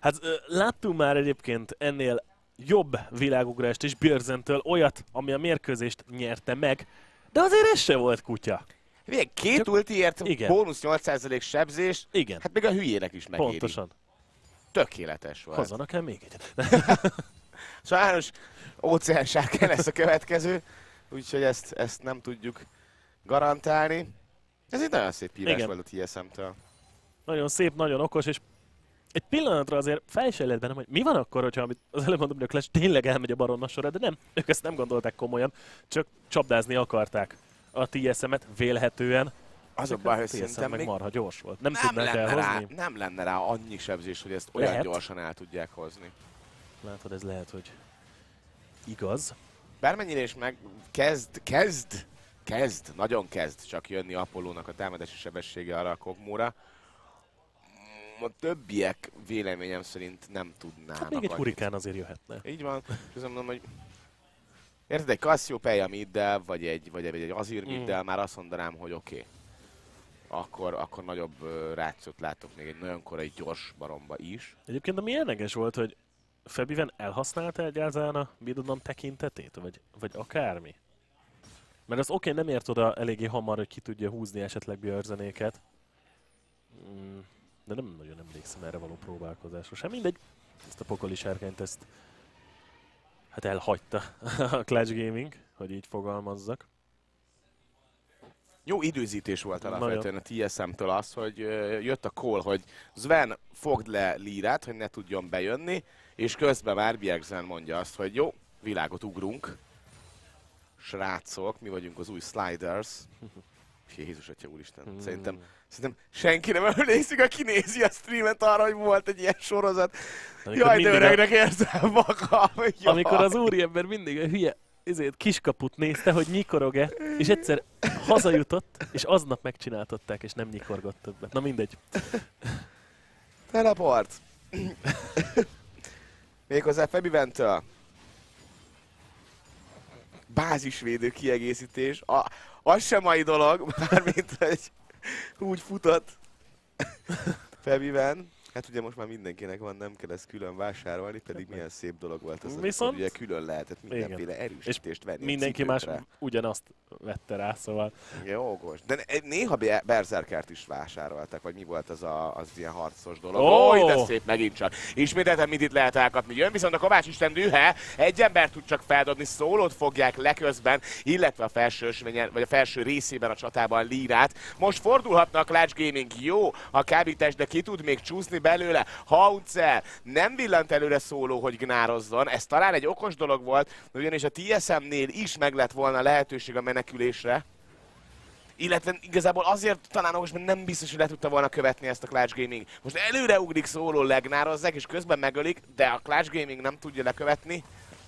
Speaker 2: Hát láttunk már egyébként ennél jobb világugrást is Björzentől, olyat, ami a mérkőzést nyerte meg, de azért ez se volt kutya.
Speaker 1: Még két
Speaker 2: Csak-
Speaker 1: ultiért
Speaker 2: Igen.
Speaker 1: bónusz 8% sebzés,
Speaker 2: Igen,
Speaker 1: hát még a hülyének is megéri.
Speaker 2: pontosan.
Speaker 1: Tökéletes volt.
Speaker 2: Hozzanak el még egyet.
Speaker 1: Sajnos óceán sárkány lesz a következő, úgyhogy ezt, ezt nem tudjuk garantálni. Ez egy nagyon szép hívás
Speaker 2: Igen.
Speaker 1: volt a TSM-től.
Speaker 2: Nagyon szép, nagyon okos, és egy pillanatra azért fel se lehet bennem, hogy mi van akkor, hogyha amit az előbb mondom, hogy a Clash tényleg elmegy a baronna sorra, de nem, ők ezt nem gondolták komolyan, csak csapdázni akarták a TSM-et vélhetően.
Speaker 1: Az a baj, hogy
Speaker 2: TSM
Speaker 1: szerintem
Speaker 2: meg marha gyors volt. Nem,
Speaker 1: nem lenne, rá, nem lenne rá annyi sebzés, hogy ezt olyan
Speaker 2: Lehet.
Speaker 1: gyorsan el tudják hozni.
Speaker 2: Látod, ez lehet, hogy igaz.
Speaker 1: Bármennyire is meg kezd, kezd, kezd, nagyon kezd csak jönni Apollónak a támadási sebessége arra a Kogmóra. A többiek véleményem szerint nem tudnának.
Speaker 2: Hát még egy hurikán azért jöhetne.
Speaker 1: Így van, és azt mondom, hogy érted, egy Cassiopeia middel, vagy egy, vagy egy, egy Azir
Speaker 2: Mm.
Speaker 1: middel, már azt mondanám, hogy oké. Okay. Akkor, akkor nagyobb rációt látok még egy nagyon korai gyors baromba is.
Speaker 2: Egyébként ami érdekes volt, hogy Febiven elhasználta egyáltalán a birodalom tekintetét, vagy, vagy akármi? Mert az oké, nem ért oda eléggé hamar, hogy ki tudja húzni esetleg bőrzenéket. Mm, de nem nagyon emlékszem erre való próbálkozásra. Sem mindegy, ezt a pokoli sárkányt ezt hát elhagyta a Clutch Gaming, hogy így fogalmazzak.
Speaker 1: Jó időzítés volt alapvetően a TSM-től az, hogy jött a call, hogy Sven fogd le Lírát, hogy ne tudjon bejönni, és közben már Bjergsen mondja azt, hogy jó, világot ugrunk. Srácok, mi vagyunk az új Sliders. Jézus Atya úristen,
Speaker 2: Mm.
Speaker 1: szerintem, szerintem senki nem emlékszik, aki nézi a streamet arra, hogy volt egy ilyen sorozat.
Speaker 2: Amikor
Speaker 1: Jaj, de
Speaker 2: mindig a-
Speaker 1: öregnek érzem magam. Jaj.
Speaker 2: Amikor az úriember mindig a hülye ezért kiskaput nézte, hogy nyikorog-e, és egyszer hazajutott, és aznap megcsináltatták, és nem nyikorgott többet. Na mindegy.
Speaker 1: Teleport! Méghozzá Febiventől. Bázisvédő kiegészítés. A, az sem mai dolog, mármint, hogy úgy futott. Febiven. Hát ugye most már mindenkinek van, nem kell ezt külön vásárolni, pedig milyen szép dolog volt ez,
Speaker 2: Viszont-
Speaker 1: ugye külön lehetett mindenféle erősítést venni.
Speaker 2: Mindenki más ugyanazt vette rá, szóval
Speaker 1: Jó, okos. De néha be- Berserkert is vásároltak, vagy mi volt az a, az ilyen harcos dolog.
Speaker 2: Ó!
Speaker 1: Ó, de szép megint csak. Ismételten mit itt lehet elkapni. Jön viszont a Kovács Isten dühe, egy ember tud csak feldobni, szólót fogják leközben, illetve a felső ösvényen, vagy a felső részében a csatában Lírát. Most fordulhatna a Clutch Gaming, jó a kábítás, de ki tud még csúszni belőle. Hauncel nem villant előre szóló, hogy gnározzon. Ez talán egy okos dolog volt, ugyanis a TSM-nél is meg lett volna lehetőség a menekülésre. Illetve igazából azért talán mert nem biztos, hogy le tudta volna követni ezt a Clash Gaming. Most előre ugrik szóló, legnározzák, és közben megölik, de a Clash Gaming nem tudja lekövetni,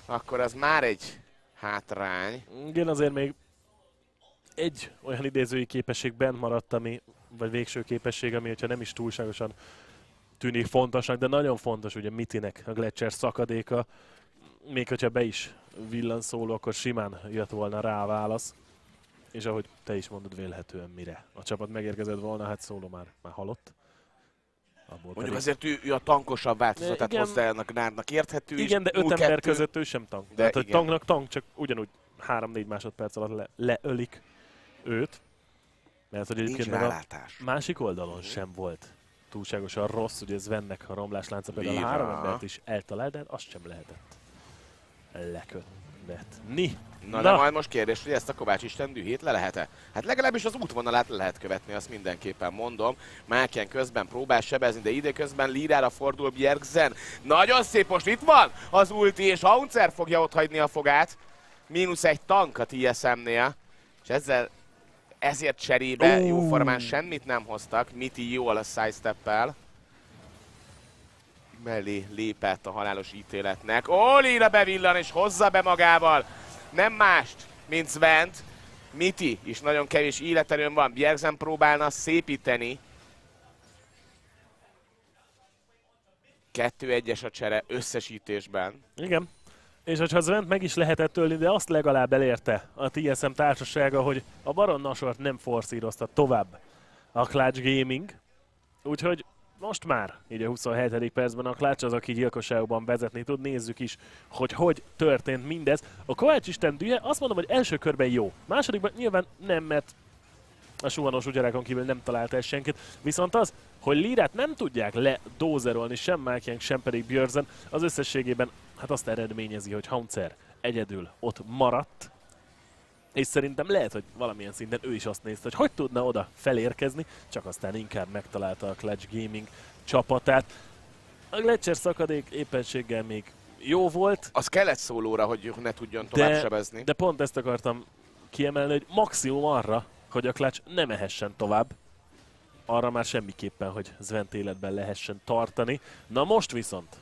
Speaker 1: akkor az már egy hátrány.
Speaker 2: igen, azért még egy olyan idézői képesség bent maradt, ami, vagy végső képesség, ami, hogyha nem is túlságosan tűnik fontosnak, de nagyon fontos, ugye Mitinek a Gletscher szakadéka, még hogyha be is villan szóló, akkor simán jött volna rá a válasz. És ahogy te is mondod, vélhetően mire. A csapat megérkezett volna, hát szóló már, már halott. Abból
Speaker 1: Mondjuk
Speaker 2: pedig-
Speaker 1: azért ő, ő a tankosabb változatát hozta ennek Gnárnak érthető is.
Speaker 2: Igen, de öt ember
Speaker 1: kettő-
Speaker 2: között ő sem tank.
Speaker 1: De
Speaker 2: Tehát, hogy tanknak tank, csak ugyanúgy 3-4 másodperc alatt le, leölik őt. Mert hogy
Speaker 1: Nincs
Speaker 2: egyébként meg a másik oldalon sem volt túlságosan rossz, ugye Svennek a romláslánca például
Speaker 1: Lira.
Speaker 2: három embert is eltalált, de azt sem lehetett lekövetni.
Speaker 1: Na, Na, de majd most kérdés, hogy ezt a Kovács Isten dühét le lehet-e? Hát legalábbis az útvonalát le lehet követni, azt mindenképpen mondom. Mákjen közben próbál sebezni, de időközben Lírára fordul Bjergzen. Nagyon szép, most itt van az ulti, és Hauncer fogja ott hagyni a fogát. Mínusz egy tank a TSM-nél, és ezzel ezért cserébe
Speaker 2: Ú.
Speaker 1: jóformán semmit nem hoztak. Miti jól a sidestep-el. Mellé lépett a halálos ítéletnek. Ó, Líra bevillan és hozza be magával. Nem mást, mint Svent. Miti is nagyon kevés életerőn van. Bjergzen próbálna szépíteni. 2-1-es a csere összesítésben.
Speaker 2: Igen. És hogyha Svent meg is lehetett ölni, de azt legalább elérte a TSM társasága, hogy a Baron Nasort nem forszírozta tovább a Clutch Gaming. Úgyhogy most már, így a 27. percben a Clutch az, aki gyilkosságban vezetni tud. Nézzük is, hogy hogy történt mindez. A Kovács Isten dühe azt mondom, hogy első körben jó. Másodikban nyilván nem, mert a suhanos ugyarákon kívül nem talált el senkit. Viszont az, hogy Lirát nem tudják ledózerolni sem Mákjánk, sem pedig Björzen, az összességében hát azt eredményezi, hogy Hauncer egyedül ott maradt, és szerintem lehet, hogy valamilyen szinten ő is azt nézte, hogy hogy tudna oda felérkezni, csak aztán inkább megtalálta a Clutch Gaming csapatát. A Gletscher szakadék éppenséggel még jó volt,
Speaker 1: Az kellett szólóra, hogy ne tudjon tovább
Speaker 2: De-
Speaker 1: sebezni.
Speaker 2: de pont ezt akartam kiemelni, hogy maximum arra, hogy a Clutch ne mehessen tovább, arra már semmiképpen, hogy Zvent életben lehessen tartani. Na most viszont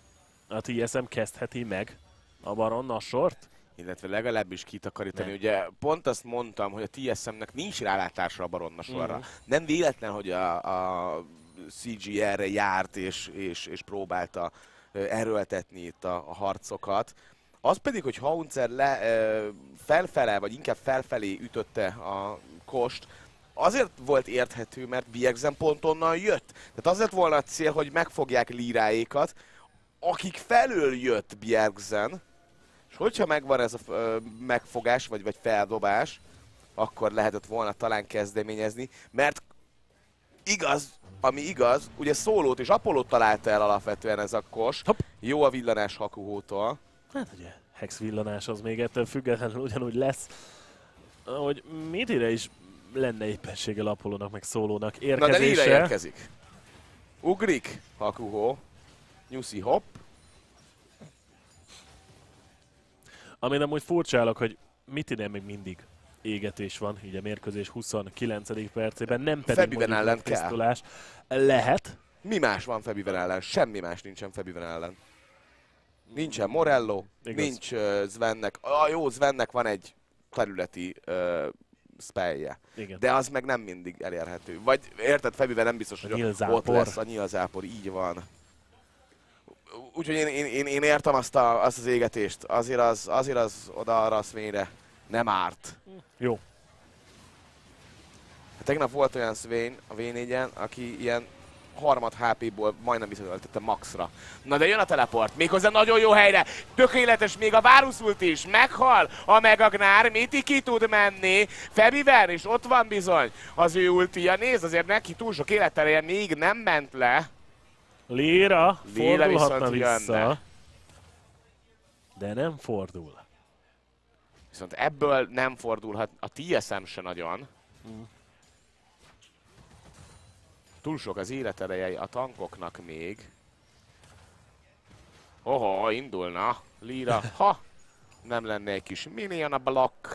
Speaker 2: a TSM kezdheti meg a Baron Nassort,
Speaker 1: illetve legalábbis kitakarítani.
Speaker 2: Nem.
Speaker 1: Ugye pont azt mondtam, hogy a TSM-nek nincs rálátása a baronna sorra.
Speaker 2: Mhm.
Speaker 1: Nem véletlen, hogy a, a CG erre járt és, és, és próbálta erőltetni itt a, a harcokat. Az pedig, hogy Haunzer le, felfele, vagy inkább felfelé ütötte a kost, azért volt érthető, mert Biegzen pont onnan jött. Tehát az lett volna a cél, hogy megfogják líráékat, akik felől jött Bjergzen, és hogyha megvan ez a ö, megfogás, vagy, vagy feldobás, akkor lehetett volna talán kezdeményezni, mert igaz, ami igaz, ugye szólót és Apollót találta el alapvetően ez a kos.
Speaker 2: Hopp.
Speaker 1: Jó a villanás Hakuhótól.
Speaker 2: Hát ugye, Hex villanás az még ettől függetlenül ugyanúgy lesz. Hogy Midire is lenne éppenséggel Apollónak meg szólónak
Speaker 1: Na de Lila
Speaker 2: érkezése.
Speaker 1: érkezik. Ugrik Hakuhó. Nyuszi hopp.
Speaker 2: Amin amúgy furcsálok, hogy Mitine még mindig égetés van, így a mérkőzés 29. percében, nem pedig
Speaker 1: Febiben ellen kell.
Speaker 2: Lehet,
Speaker 1: Mi más van Febiven ellen? Semmi más nincsen Febiven ellen. Nincsen Morello,
Speaker 2: Igaz.
Speaker 1: nincs uh, Svennek. Ah, jó, Svennek van egy területi uh, spellje.
Speaker 2: igen.
Speaker 1: De az meg nem mindig elérhető. Vagy érted, Febivel nem biztos, hogy
Speaker 2: nyílzápor.
Speaker 1: ott lesz a nyílzápor, így van. Úgyhogy én, én, én, én értem azt, a, azt az égetést. Azért az, azért az oda arra a Swainre nem árt.
Speaker 2: Jó.
Speaker 1: Tegnap volt olyan Swain a V4-en, aki ilyen harmad HP-ból majdnem visszatöltette maxra. Na de jön a teleport, méghozzá nagyon jó helyre, tökéletes még a Várusult is, meghal a Megagnár, Miti ki tud menni, Febivel, és ott van bizony az ő ultia, nézd azért neki túl sok életereje még nem ment le.
Speaker 2: Léra
Speaker 1: Léra
Speaker 2: fordulhatna vissza.
Speaker 1: jönne.
Speaker 2: De nem fordul.
Speaker 1: Viszont ebből nem fordulhat a TSM se nagyon.
Speaker 2: Mm.
Speaker 1: Túl sok az életereje a tankoknak még. Oho, indulna. Lira. Ha! Nem lenne egy kis minion a blokk.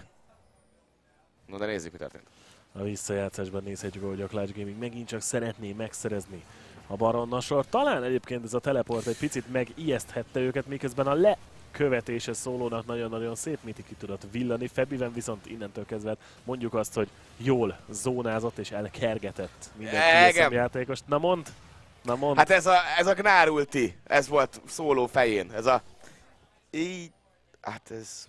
Speaker 1: No, de nézzük, mi történt.
Speaker 2: A visszajátszásban nézhetjük, hogy a Clutch Gaming megint csak szeretné megszerezni a baronna sor. Talán egyébként ez a teleport egy picit megijeszthette őket, miközben a lekövetése szólónak nagyon-nagyon szép miti ki tudott villani. Febiven viszont innentől kezdve hát mondjuk azt, hogy jól zónázott és elkergetett minden játékost. Na mond! Na mond!
Speaker 1: Hát ez a, ez a Gnár ulti, ez volt szóló fején, ez a... Így... Hát ez...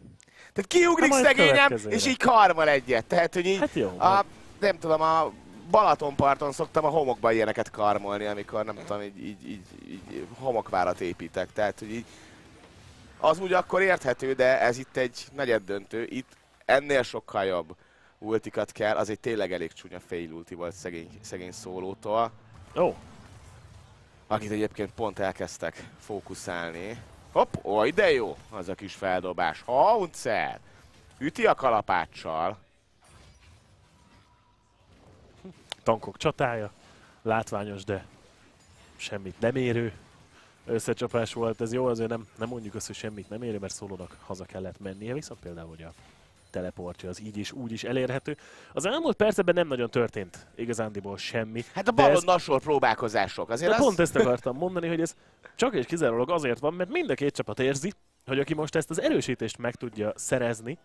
Speaker 1: Tehát kiugrik szegényem, és így karmal egyet. Tehát, hogy így...
Speaker 2: hát jó.
Speaker 1: A, nem tudom, a Balatonparton szoktam a homokba ilyeneket karmolni, amikor nem tudom, így, így, így, így homokvárat építek. Tehát, hogy így az úgy akkor érthető, de ez itt egy negyed döntő. Itt ennél sokkal jobb ultikat kell, az egy tényleg elég csúnya fail ulti volt szegény, szegény szólótól,
Speaker 2: Ó,
Speaker 1: akit egyébként pont elkezdtek fókuszálni. Hopp, oj de jó, az a kis feldobás. Hauncer! Üti a kalapáccsal.
Speaker 2: tankok csatája, látványos, de semmit nem érő összecsapás volt. Ez jó, azért nem, nem mondjuk azt, hogy semmit nem érő, mert szólónak haza kellett mennie, viszont például, hogy a teleportja az így is, úgy is elérhető. Az elmúlt percekben nem nagyon történt igazándiból semmi.
Speaker 1: Hát a balon nasol próbálkozások. Azért
Speaker 2: De
Speaker 1: az...
Speaker 2: pont ezt akartam mondani, hogy ez csak és kizárólag azért van, mert mind a két csapat érzi, hogy aki most ezt az erősítést meg tudja szerezni,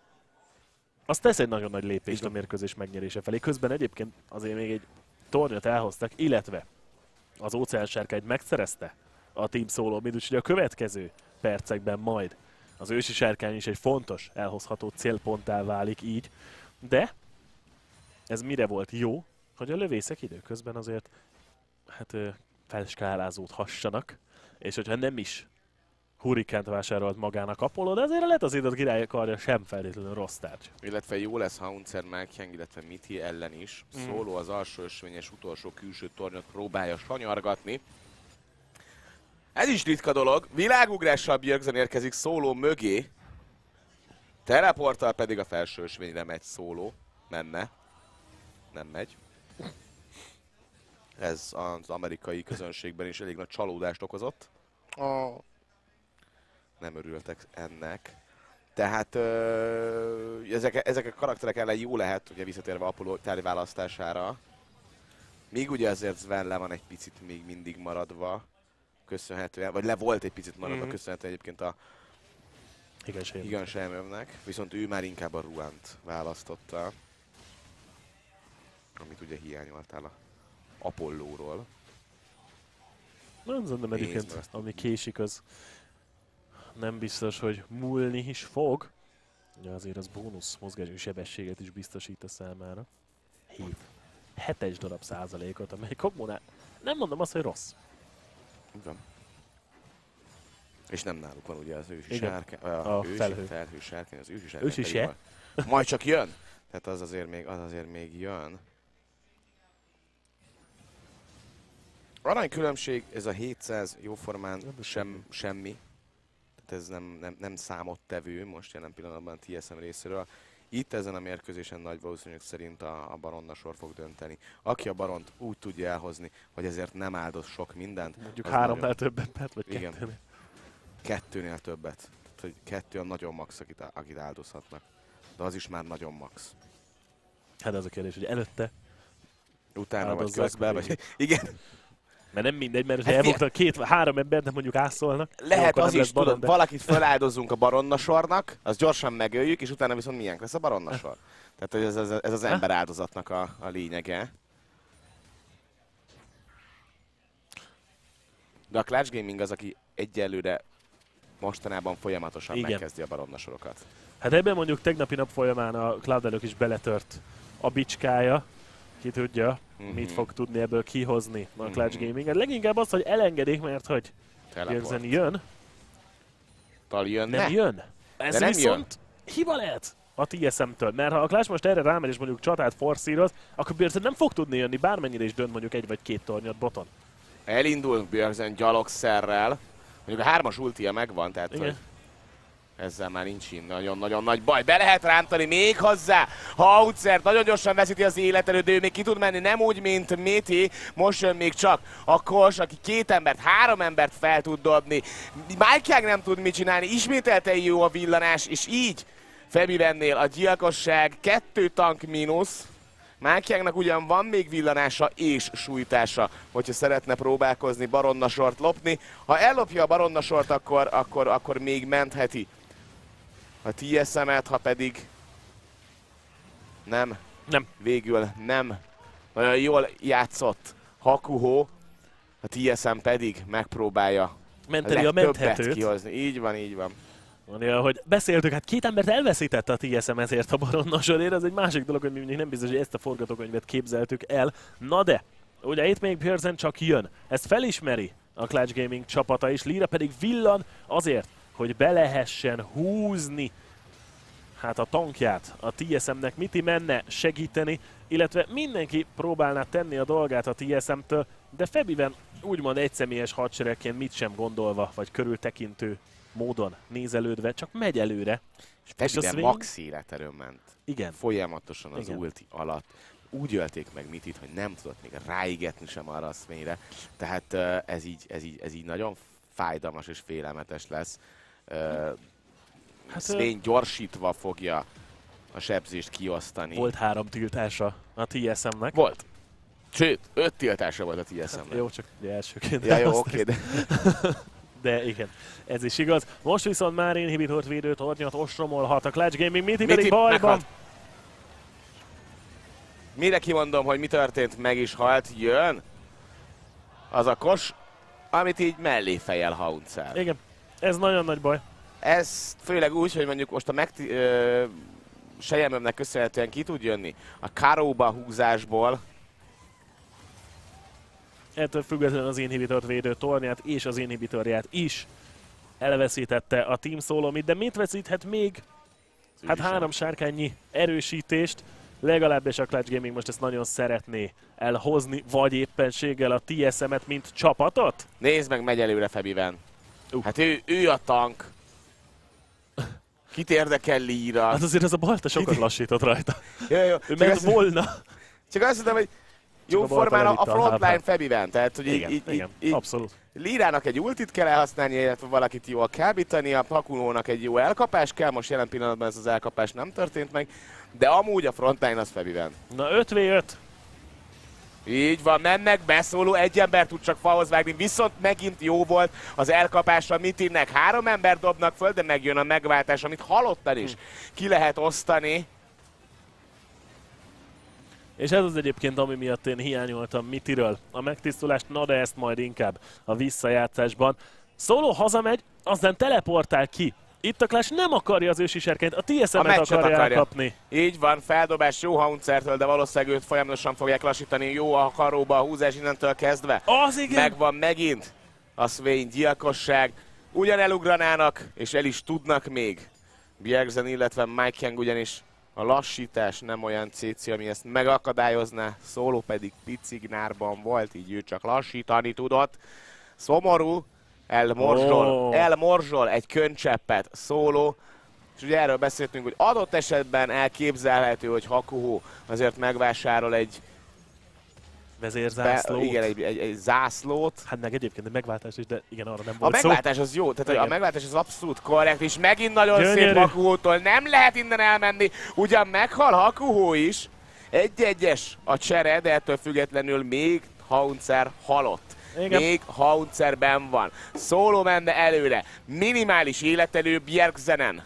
Speaker 2: az tesz egy nagyon nagy lépést a
Speaker 1: Igen.
Speaker 2: mérkőzés megnyerése felé. Közben egyébként azért még egy tornyot elhoztak, illetve az óceánsárkányt megszerezte a Team Solo Mid, úgyhogy a következő percekben majd az ősi sárkány is egy fontos elhozható célponttá válik így, de ez mire volt jó, hogy a lövészek időközben azért hát felskálázódhassanak, és hogyha nem is hurikánt vásárolt magának Apollo, de azért lett az időt király karja sem feltétlenül rossz tárgy.
Speaker 1: Illetve jó lesz Hauncer, Melkjeng, illetve Mithi ellen is.
Speaker 2: Mm.
Speaker 1: Szóló az alsó ösvényes utolsó külső tornyot próbálja sanyargatni. Ez is ritka dolog. Világugrással Björkzen érkezik Szóló mögé. Teleporttal pedig a felső ösvényre megy Szóló. Menne. Nem megy. Ez az amerikai közönségben is elég nagy csalódást okozott. Nem örültek ennek. Tehát ö, ezek, ezek a karakterek ellen jó lehet, ugye visszatérve Apollo tári választására. Még ugye azért Sven le van egy picit még mindig maradva, köszönhetően, vagy le volt egy picit maradva,
Speaker 2: Mhm.
Speaker 1: köszönhetően egyébként a
Speaker 2: Igen, sejm.
Speaker 1: Igen, Sejmövnek, viszont ő már inkább a Ruant választotta. Amit ugye hiányoltál a Apollóról.
Speaker 2: Nem
Speaker 1: Nézd
Speaker 2: egyébként, ami késik, az nem biztos, hogy múlni is fog. Ugye azért az bónusz mozgási sebességet is biztosít a számára. 7. Hetes darab százalékot, amely kommunál. Nem mondom azt, hogy rossz.
Speaker 1: Így van. És nem náluk van ugye az ősi
Speaker 2: Igen.
Speaker 1: sárkány,
Speaker 2: A
Speaker 1: a, ősi
Speaker 2: felhő.
Speaker 1: felhő sárkány, az ősi sárkány
Speaker 2: Ősi se.
Speaker 1: Majd, csak jön. Tehát az azért még, az azért még jön. Arany különbség, ez a 700 jóformán sem, semmi. Tehát ez nem, nem, nem számottevő most jelen pillanatban a TSM részéről. Itt ezen a mérkőzésen nagy valószínűség szerint a, a baronna sor fog dönteni. Aki a baront úgy tudja elhozni, hogy ezért nem áldoz sok mindent,
Speaker 2: Mondjuk háromnál
Speaker 1: nagyon-
Speaker 2: többet, mert vagy
Speaker 1: Igen.
Speaker 2: kettőnél.
Speaker 1: kettőnél többet. Tehát, hogy kettő a nagyon max, akit, akit áldozhatnak. De az is már nagyon max.
Speaker 2: Hát az a kérdés, hogy előtte,
Speaker 1: Utána vagy közben, vagy... Igen,
Speaker 2: mert nem mindegy, mert
Speaker 1: Hát
Speaker 2: elbuktak két, három embert, nem mondjuk ászolnak.
Speaker 1: lehet az is, tudod,
Speaker 2: de-
Speaker 1: valakit feláldozunk a baronna sornak, az gyorsan megöljük, és utána viszont milyen lesz a baronna sor. Tehát ez, ez, ez az ember áldozatnak a, a lényege. De a Clutch Gaming az, aki egyelőre mostanában folyamatosan
Speaker 2: Igen.
Speaker 1: megkezdi a baronna sorokat.
Speaker 2: Hát ebben mondjuk tegnapi nap folyamán a Cloud is beletört a bicskája. Ki tudja,
Speaker 1: Mhm.
Speaker 2: mit fog tudni ebből kihozni a Clutch
Speaker 1: Mhm.
Speaker 2: Gaming. Hát leginkább az, hogy elengedik, mert hogy. Pearson jön,
Speaker 1: Tal jönne?
Speaker 2: nem jön. Ez
Speaker 1: nem
Speaker 2: viszont hiba lehet a TSM-től, mert ha a Clash most erre rámegy és mondjuk csatát forszíroz, akkor Pearson nem fog tudni jönni, bármennyire is dönt mondjuk egy vagy két tornyot boton.
Speaker 1: Elindul Björksen gyalogszerrel. Mondjuk a hármas ultia megvan, tehát
Speaker 2: Igen.
Speaker 1: hogy ezzel már nincs nagyon-nagyon nagy baj. Be lehet rántani még hozzá. Hautzer nagyon gyorsan veszíti az életerőt, de ő még ki tud menni, nem úgy, mint Méti. Most jön még csak a Kos, aki két embert, három embert fel tud dobni. Mike nem tud mit csinálni, ismételten jó a villanás, és így Febivennél a gyilkosság, kettő tank mínusz. Mákjáknak ugyan van még villanása és sújtása, hogyha szeretne próbálkozni baronnasort lopni. Ha ellopja a baronnasort, akkor, akkor, akkor még mentheti a TSM-et, ha pedig nem,
Speaker 2: Nem.
Speaker 1: végül nem. Nagyon jól játszott Hakuho, a TSM pedig megpróbálja
Speaker 2: Menteli a menthetőt.
Speaker 1: kihozni. Így van, így van.
Speaker 2: Mondja, hogy beszéltük, hát két embert elveszítette a TSM ezért a Baron sorért, ez egy másik dolog, hogy mi mondjuk nem biztos, hogy ezt a forgatókönyvet képzeltük el. Na de, ugye itt még Pearson csak jön. Ezt felismeri a Clutch Gaming csapata is, Lira pedig villan azért, hogy be lehessen húzni hát a tankját a TSM-nek, Miti menne segíteni, illetve mindenki próbálná tenni a dolgát a TSM-től, de Febiven úgymond egyszemélyes hadseregként mit sem gondolva, vagy körültekintő módon nézelődve, csak megy előre.
Speaker 1: És Febiben
Speaker 2: swing?
Speaker 1: max életerőn ment.
Speaker 2: Igen.
Speaker 1: Folyamatosan az
Speaker 2: Igen.
Speaker 1: ulti alatt. Úgy ölték meg Mitit, hogy nem tudott még ráigetni sem arra a szményre. Tehát ez így, ez, így, ez így nagyon fájdalmas és félelmetes lesz.
Speaker 2: Hát,
Speaker 1: Hát, Szvény gyorsítva fogja a sebzést kiosztani.
Speaker 2: Volt három tiltása a TSM-nek.
Speaker 1: Volt. Sőt, öt tiltása volt a TSM-nek.
Speaker 2: Jó, csak elsőként.
Speaker 1: Ja, jó, oké, de
Speaker 2: De igen, ez is igaz. Most viszont már inhibitort védő tornyot ostromolhat a Clutch Gaming, Miti pedig bajban.
Speaker 1: meghalt. mire kimondom, hogy mi történt, meg is halt, jön az a kos, amit így mellé fejel Hauncer.
Speaker 2: Igen, ez nagyon nagy baj.
Speaker 1: Ez főleg úgy, hogy mondjuk most a megti- ö, Sejemömnek köszönhetően ki tud jönni a karóba húzásból.
Speaker 2: Ettől függetlenül az inhibitort védő tornyát és az inhibitorját is elveszítette a Team Solomit, de mit veszíthet még? Hát három sárkányi erősítést, legalábbis a Clutch Gaming most ezt nagyon szeretné elhozni, vagy éppenséggel a TSM-et, mint csapatot?
Speaker 1: Nézd meg, megy előre Febiven.
Speaker 2: Uh.
Speaker 1: Hát ő, ő a tank. Kit érdekel Líra?
Speaker 2: Hát azért az a balta sokat lassított rajta.
Speaker 1: Jó, jó.
Speaker 2: Ő ment
Speaker 1: azt,
Speaker 2: volna.
Speaker 1: csak azt mondom, hogy jó formán a, a frontline. Febiven. Tehát, hogy
Speaker 2: Igen,
Speaker 1: így,
Speaker 2: igen,
Speaker 1: így,
Speaker 2: abszolút.
Speaker 1: Lírának egy ultit kell elhasználni, illetve valakit jól kábítani, a Hakunónak egy jó elkapás kell, most jelen pillanatban ez az elkapás nem történt meg, de amúgy a frontline az Febiven.
Speaker 2: Na 5v5.
Speaker 1: Így van, mennek, beszóló, egy ember tud csak falhoz vágni, viszont megint jó volt az elkapás a Mitinnek. Három ember dobnak föl, de megjön a megváltás, amit halottan is ki lehet osztani.
Speaker 2: És ez az egyébként, ami miatt én hiányoltam Mitiről. A megtisztulást, na de ezt majd inkább a visszajátszásban. Szóló hazamegy, aztán teleportál ki. Itt a Clash nem akarja az ősi serkényt, a TSM-et akarja,
Speaker 1: akarja.
Speaker 2: elkapni.
Speaker 1: Így van, feldobás jó Hauncertől, de valószínűleg őt folyamatosan fogják lassítani. Jó a karóba a húzás innentől kezdve.
Speaker 2: Az igen!
Speaker 1: Megvan megint a Swain gyilkosság. Ugyan elugranának, és el is tudnak még. Bjergzen, illetve Mike Young ugyanis a lassítás nem olyan CC, ami ezt megakadályozná. Szóló pedig picignárban volt, így ő csak lassítani tudott. Szomorú, elmorzsol,
Speaker 2: Ó.
Speaker 1: elmorzsol egy könycseppet szóló, és ugye erről beszéltünk, hogy adott esetben elképzelhető, hogy Hakuho azért megvásárol egy, be,
Speaker 2: Vezérzászló.
Speaker 1: igen, egy, egy, egy zászlót,
Speaker 2: Hát meg egyébként egy megváltás is, de igen, arra nem
Speaker 1: a
Speaker 2: volt szó.
Speaker 1: megváltás az jó, tehát a
Speaker 2: Igen.
Speaker 1: megváltás az abszolút korrekt, és megint nagyon
Speaker 2: Gyönyörű.
Speaker 1: szép Hakuhótól, nem lehet innen elmenni, ugyan meghal Hakuhó is, egy-egyes a csere, de ettől függetlenül még Hauncer halott.
Speaker 2: Igen.
Speaker 1: Még Hauncerben van. Szóló menne előre. Minimális életelő Bjergzenen.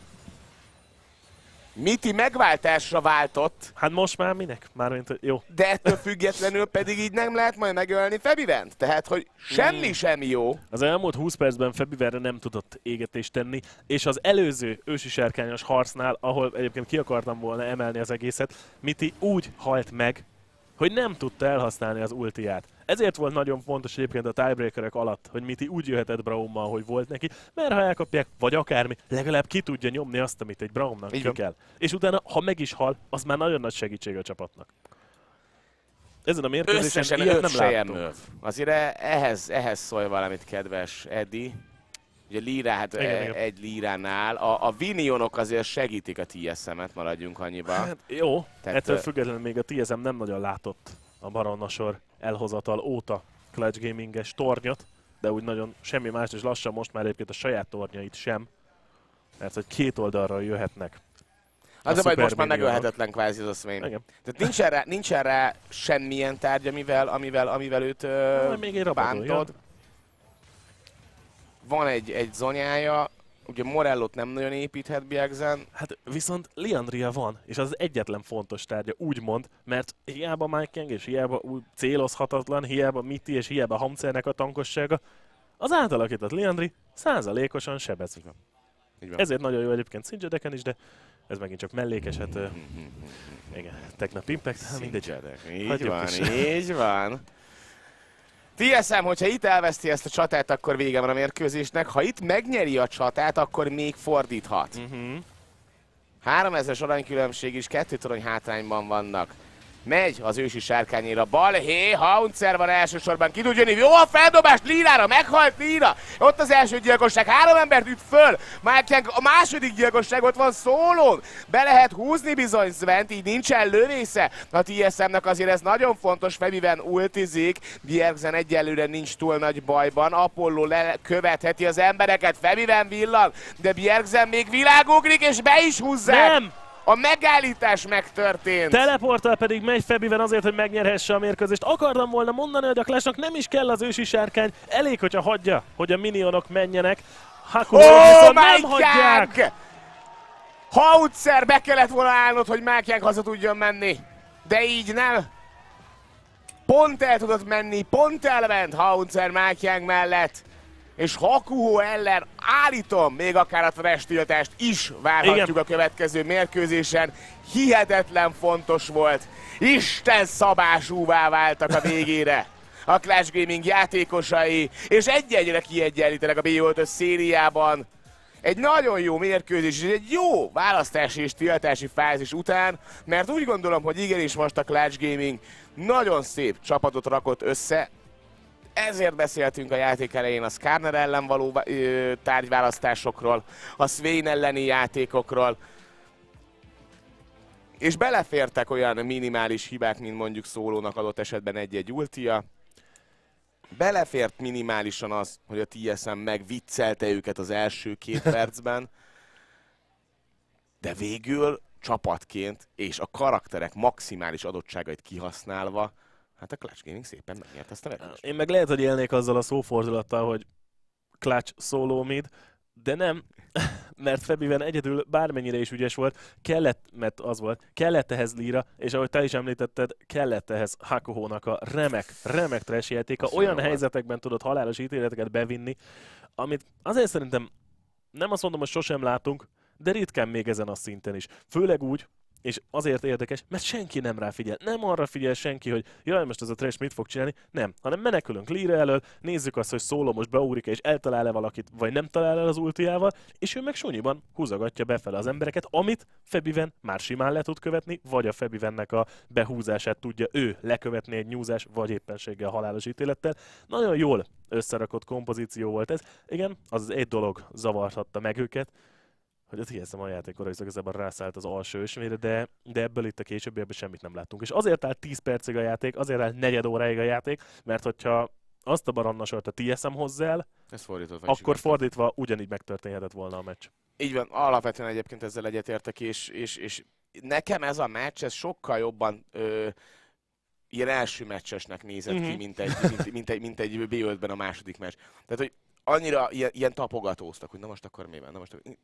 Speaker 1: Miti megváltásra váltott,
Speaker 2: Hát most már minek? Mármint, hogy jó.
Speaker 1: de ettől függetlenül pedig így nem lehet majd megölni Febivent. Tehát, hogy semmi sem jó.
Speaker 2: Az elmúlt 20 percben Febiverre nem tudott égetést tenni, és az előző ősi sárkányos harcnál, ahol egyébként ki akartam volna emelni az egészet, Miti úgy halt meg, hogy nem tudta elhasználni az ultiát. Ezért volt nagyon fontos egyébként a tiebreakerek alatt, hogy Miti úgy jöhetett Braummal, hogy volt neki, mert ha elkapják, vagy akármi, legalább ki tudja nyomni azt, amit egy Braumnak ki kell. És utána, ha meg is hal, az már nagyon nagy segítség a csapatnak. Ezen a mérkőzésen
Speaker 1: Összesen
Speaker 2: ilyet nem láttunk.
Speaker 1: Azért e- ehhez, ehhez szólj valamit, kedves Edi. Ugye Lira, hát
Speaker 2: Igen,
Speaker 1: e- egy Liránál. A, a Vinionok azért segítik a TSM-et, maradjunk annyiba.
Speaker 2: Hát jó,
Speaker 1: Tehát,
Speaker 2: ettől függetlenül még a TSM nem nagyon látott a Baronnasor elhozatal óta Clutch Gaminges tornyot, de úgy nagyon semmi más, és lassan most már egyébként a saját tornyait sem, mert hogy két oldalról jöhetnek.
Speaker 1: Az a baj, hogy most már megölhetetlen kvázi az a.
Speaker 2: Igen.
Speaker 1: Tehát nincsen rá, nincsen rá semmilyen tárgy, amivel, amivel, amivel őt ö,
Speaker 2: Majd még egy rabadó jön.
Speaker 1: Van egy, egy zonyája, ugye Morellot nem nagyon építhet Bjergzen.
Speaker 2: Hát viszont Liandria van, és az egyetlen fontos tárgya, úgymond, mert hiába Mike és hiába úgy célozhatatlan, hiába Miti, és hiába Hamcernek a tankossága, az átalakított Liandri százalékosan sebez.
Speaker 1: Így van.
Speaker 2: Ezért nagyon jó egyébként Szintjedeken is, de ez megint csak mellékes, hát igen, tegnap Impact, hát mindegy.
Speaker 1: Így
Speaker 2: Hagyjuk
Speaker 1: van,
Speaker 2: is.
Speaker 1: így van. TSM, hogyha itt elveszti ezt a csatát, akkor vége van a mérkőzésnek. Ha itt megnyeri a csatát, akkor még fordíthat.
Speaker 2: Uh-huh.
Speaker 1: 3000-es aranykülönbség is, kettő torony hátrányban vannak. Megy az ősi sárkányéra. Balhé, Hauncer van elsősorban, ki tud jönni. Jó a feldobás Lírára, meghalt Líra. Ott az első gyilkosság, három embert üt föl. Mike a második gyilkosság, ott van szólón. Be lehet húzni bizony Svent, így nincsen lövésze. A TSM-nek azért ez nagyon fontos, Febiven ultizik. Bjergzen egyelőre nincs túl nagy bajban. Apollo lekövetheti az embereket, Febiven villan, de Bjergzen még világugrik és be is húzzák.
Speaker 2: Nem!
Speaker 1: A megállítás megtörtént.
Speaker 2: Teleportál pedig megy Febiven azért, hogy megnyerhesse a mérkőzést. Akartam volna mondani, hogy a Clashnak nem is kell az ősi sárkány, elég, hogyha hagyja, hogy a minionok menjenek. Haku viszont nem hagyják!
Speaker 1: Hautzer be kellett volna állnod, hogy Mike haza tudjon menni. De így nem. Pont el tudott menni, pont elment Hautzer Mike mellett. És Hakuho ellen állítom, még akár a trash is várhatjuk
Speaker 2: Igen.
Speaker 1: a következő mérkőzésen. Hihetetlen fontos volt. Isten szabásúvá váltak a végére. A Clash Gaming játékosai, és egy-egyre kiegyenlítenek a b szériában. Egy nagyon jó mérkőzés, és egy jó választási és tiltási fázis után, mert úgy gondolom, hogy igenis most a Clash Gaming nagyon szép csapatot rakott össze, ezért beszéltünk a játék elején a Skarner ellen való ö, tárgyválasztásokról, a Swain elleni játékokról, és belefértek olyan minimális hibák, mint mondjuk szólónak adott esetben egy-egy ultia. Belefért minimálisan az, hogy a TSM megviccelte őket az első két percben, de végül csapatként és a karakterek maximális adottságait kihasználva Hát a Clutch Gaming szépen megnyert ezt a verést.
Speaker 2: Én meg lehet, hogy élnék azzal a szófordulattal, hogy clutch solo mid, de nem, mert Febiven egyedül bármennyire is ügyes volt, kellett, mert az volt, kellett ehhez Lira, és ahogy te is említetted, kellett ehhez Hakuhónak a remek, remek trash játéka, olyan helyzetekben tudod halálos ítéleteket bevinni, amit azért szerintem nem azt mondom, hogy sosem látunk, de ritkán még ezen a szinten is. Főleg úgy, és azért érdekes, mert senki nem rá figyel. Nem arra figyel senki, hogy jaj, most ez a trash mit fog csinálni, nem, hanem menekülünk Lira elől, nézzük azt, hogy szóló most beugrik és eltalál-e valakit, vagy nem talál el az ultiával, és ő meg sunyiban húzogatja befele az embereket, amit Febiven már simán le tud követni, vagy a Febivennek a behúzását tudja ő lekövetni egy nyúzás, vagy éppenséggel halálos ítélettel. Nagyon jól összerakott kompozíció volt ez. Igen, az egy dolog zavarhatta meg őket, hogy az hiszem a játékora is igazából rászállt az alsó ösvényre, de, de ebből itt a későbbiekben semmit nem láttunk. És azért állt 10 percig a játék, azért állt negyed óráig a játék, mert hogyha azt a barannasort a TSM hozzá
Speaker 1: Ez fordítva
Speaker 2: akkor fordítva ugyanígy megtörténhetett volna a meccs.
Speaker 1: Így van, alapvetően egyébként ezzel egyetértek, és, és, és nekem ez a meccs, ez sokkal jobban ö, ilyen első meccsesnek nézett ki,
Speaker 2: Mhm.
Speaker 1: mint egy, mint, mint, egy, mint egy B5-ben a második meccs. Tehát, hogy annyira ilyen, ilyen tapogatóztak, hogy na most akkor mi van, na most akkor...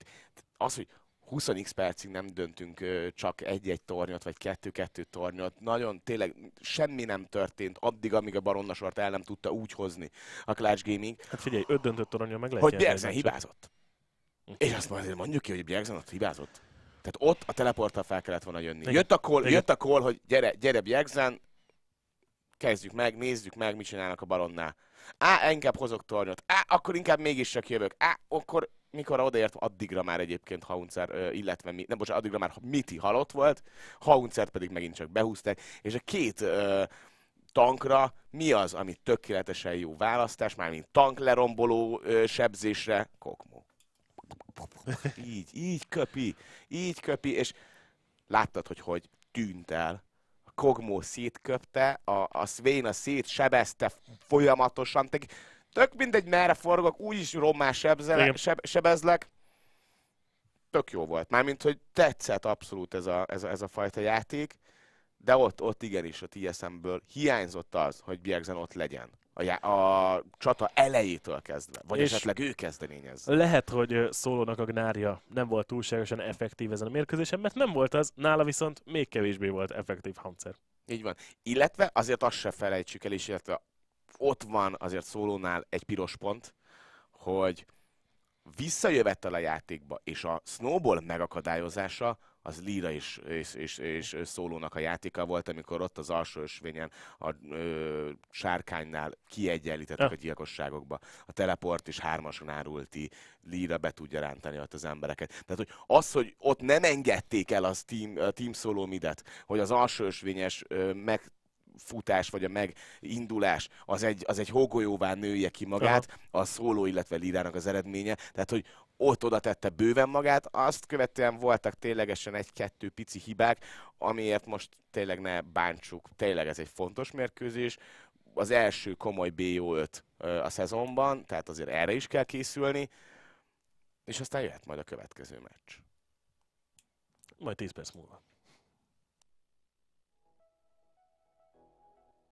Speaker 1: Az, hogy 20x percig nem döntünk csak egy-egy tornyot, vagy kettő-kettő tornyot, nagyon tényleg semmi nem történt addig, amíg a baronnasort el nem tudta úgy hozni a Clutch Gaming,
Speaker 2: Hát figyelj, öt döntött toronyon meg lehet
Speaker 1: hogy Bjergsen hibázott. És azt azért mondjuk ki, hogy Bjergsen ott hibázott. Tehát ott a teleporttal fel kellett volna jönni.
Speaker 2: Igen.
Speaker 1: Jött a call,
Speaker 2: Igen.
Speaker 1: jött a call hogy gyere, gyere Bjergsen, kezdjük meg, nézzük meg, mit csinálnak a balonnál. Á, inkább hozok tornyot. Á, akkor inkább mégis csak jövök. Á, akkor mikor odaért, addigra már egyébként Hauncer, illetve mi, nem, bocsánat, addigra már Miti halott volt, Hauncert pedig megint csak behúzták, és a két ö, tankra mi az, ami tökéletesen jó választás, mármint tank leromboló ö, sebzésre, Kokmó. Így, így köpi, így köpi, és láttad, hogy hogy tűnt el. A Kogmó szétköpte, a, a Swain szétsebezte folyamatosan, tök, tök mindegy merre forgok, úgyis rommá sebzele,
Speaker 2: Igen.
Speaker 1: seb, sebezlek. Tök jó volt. Mármint, hogy tetszett abszolút ez a, ez a, ez a fajta játék, de ott, ott igenis a TSM-ből hiányzott az, hogy Bjergsen ott legyen. A, já- a csata elejétől kezdve. Vagy
Speaker 2: És-
Speaker 1: esetleg ő kezdeményez.
Speaker 2: Lehet, hogy szólónak a gnárja nem volt túlságosan effektív ezen a mérkőzésen, mert nem volt az, nála viszont még kevésbé volt effektív Hauncer.
Speaker 1: Így van. Illetve azért azt se felejtsük el, és illetve ott van azért szólónál egy piros pont, hogy visszajövettel a játékba, és a snowball megakadályozása az Lira és, és, és, és szólónak a játéka volt, amikor ott az alsó ösvényen a ö, sárkánynál kiegyenlítettek
Speaker 2: Ja.
Speaker 1: a gyilkosságokba. A teleport is hármason árulti, Lira be tudja rántani ott az embereket. Tehát, hogy az, hogy ott nem engedték el az team, a team solo midet, hogy az alsó ösvényes ö, meg futás vagy a megindulás az egy, az egy hógolyóvá nője ki magát, a szóló, illetve Lirának az eredménye. Tehát, hogy ott oda tette bőven magát, azt követően voltak ténylegesen egy-kettő pici hibák, amiért most tényleg ne bántsuk, tényleg ez egy fontos mérkőzés. Az első komoly BO5 ö, a szezonban, tehát azért erre is kell készülni, és aztán jöhet majd a következő meccs.
Speaker 2: Majd 10 perc múlva.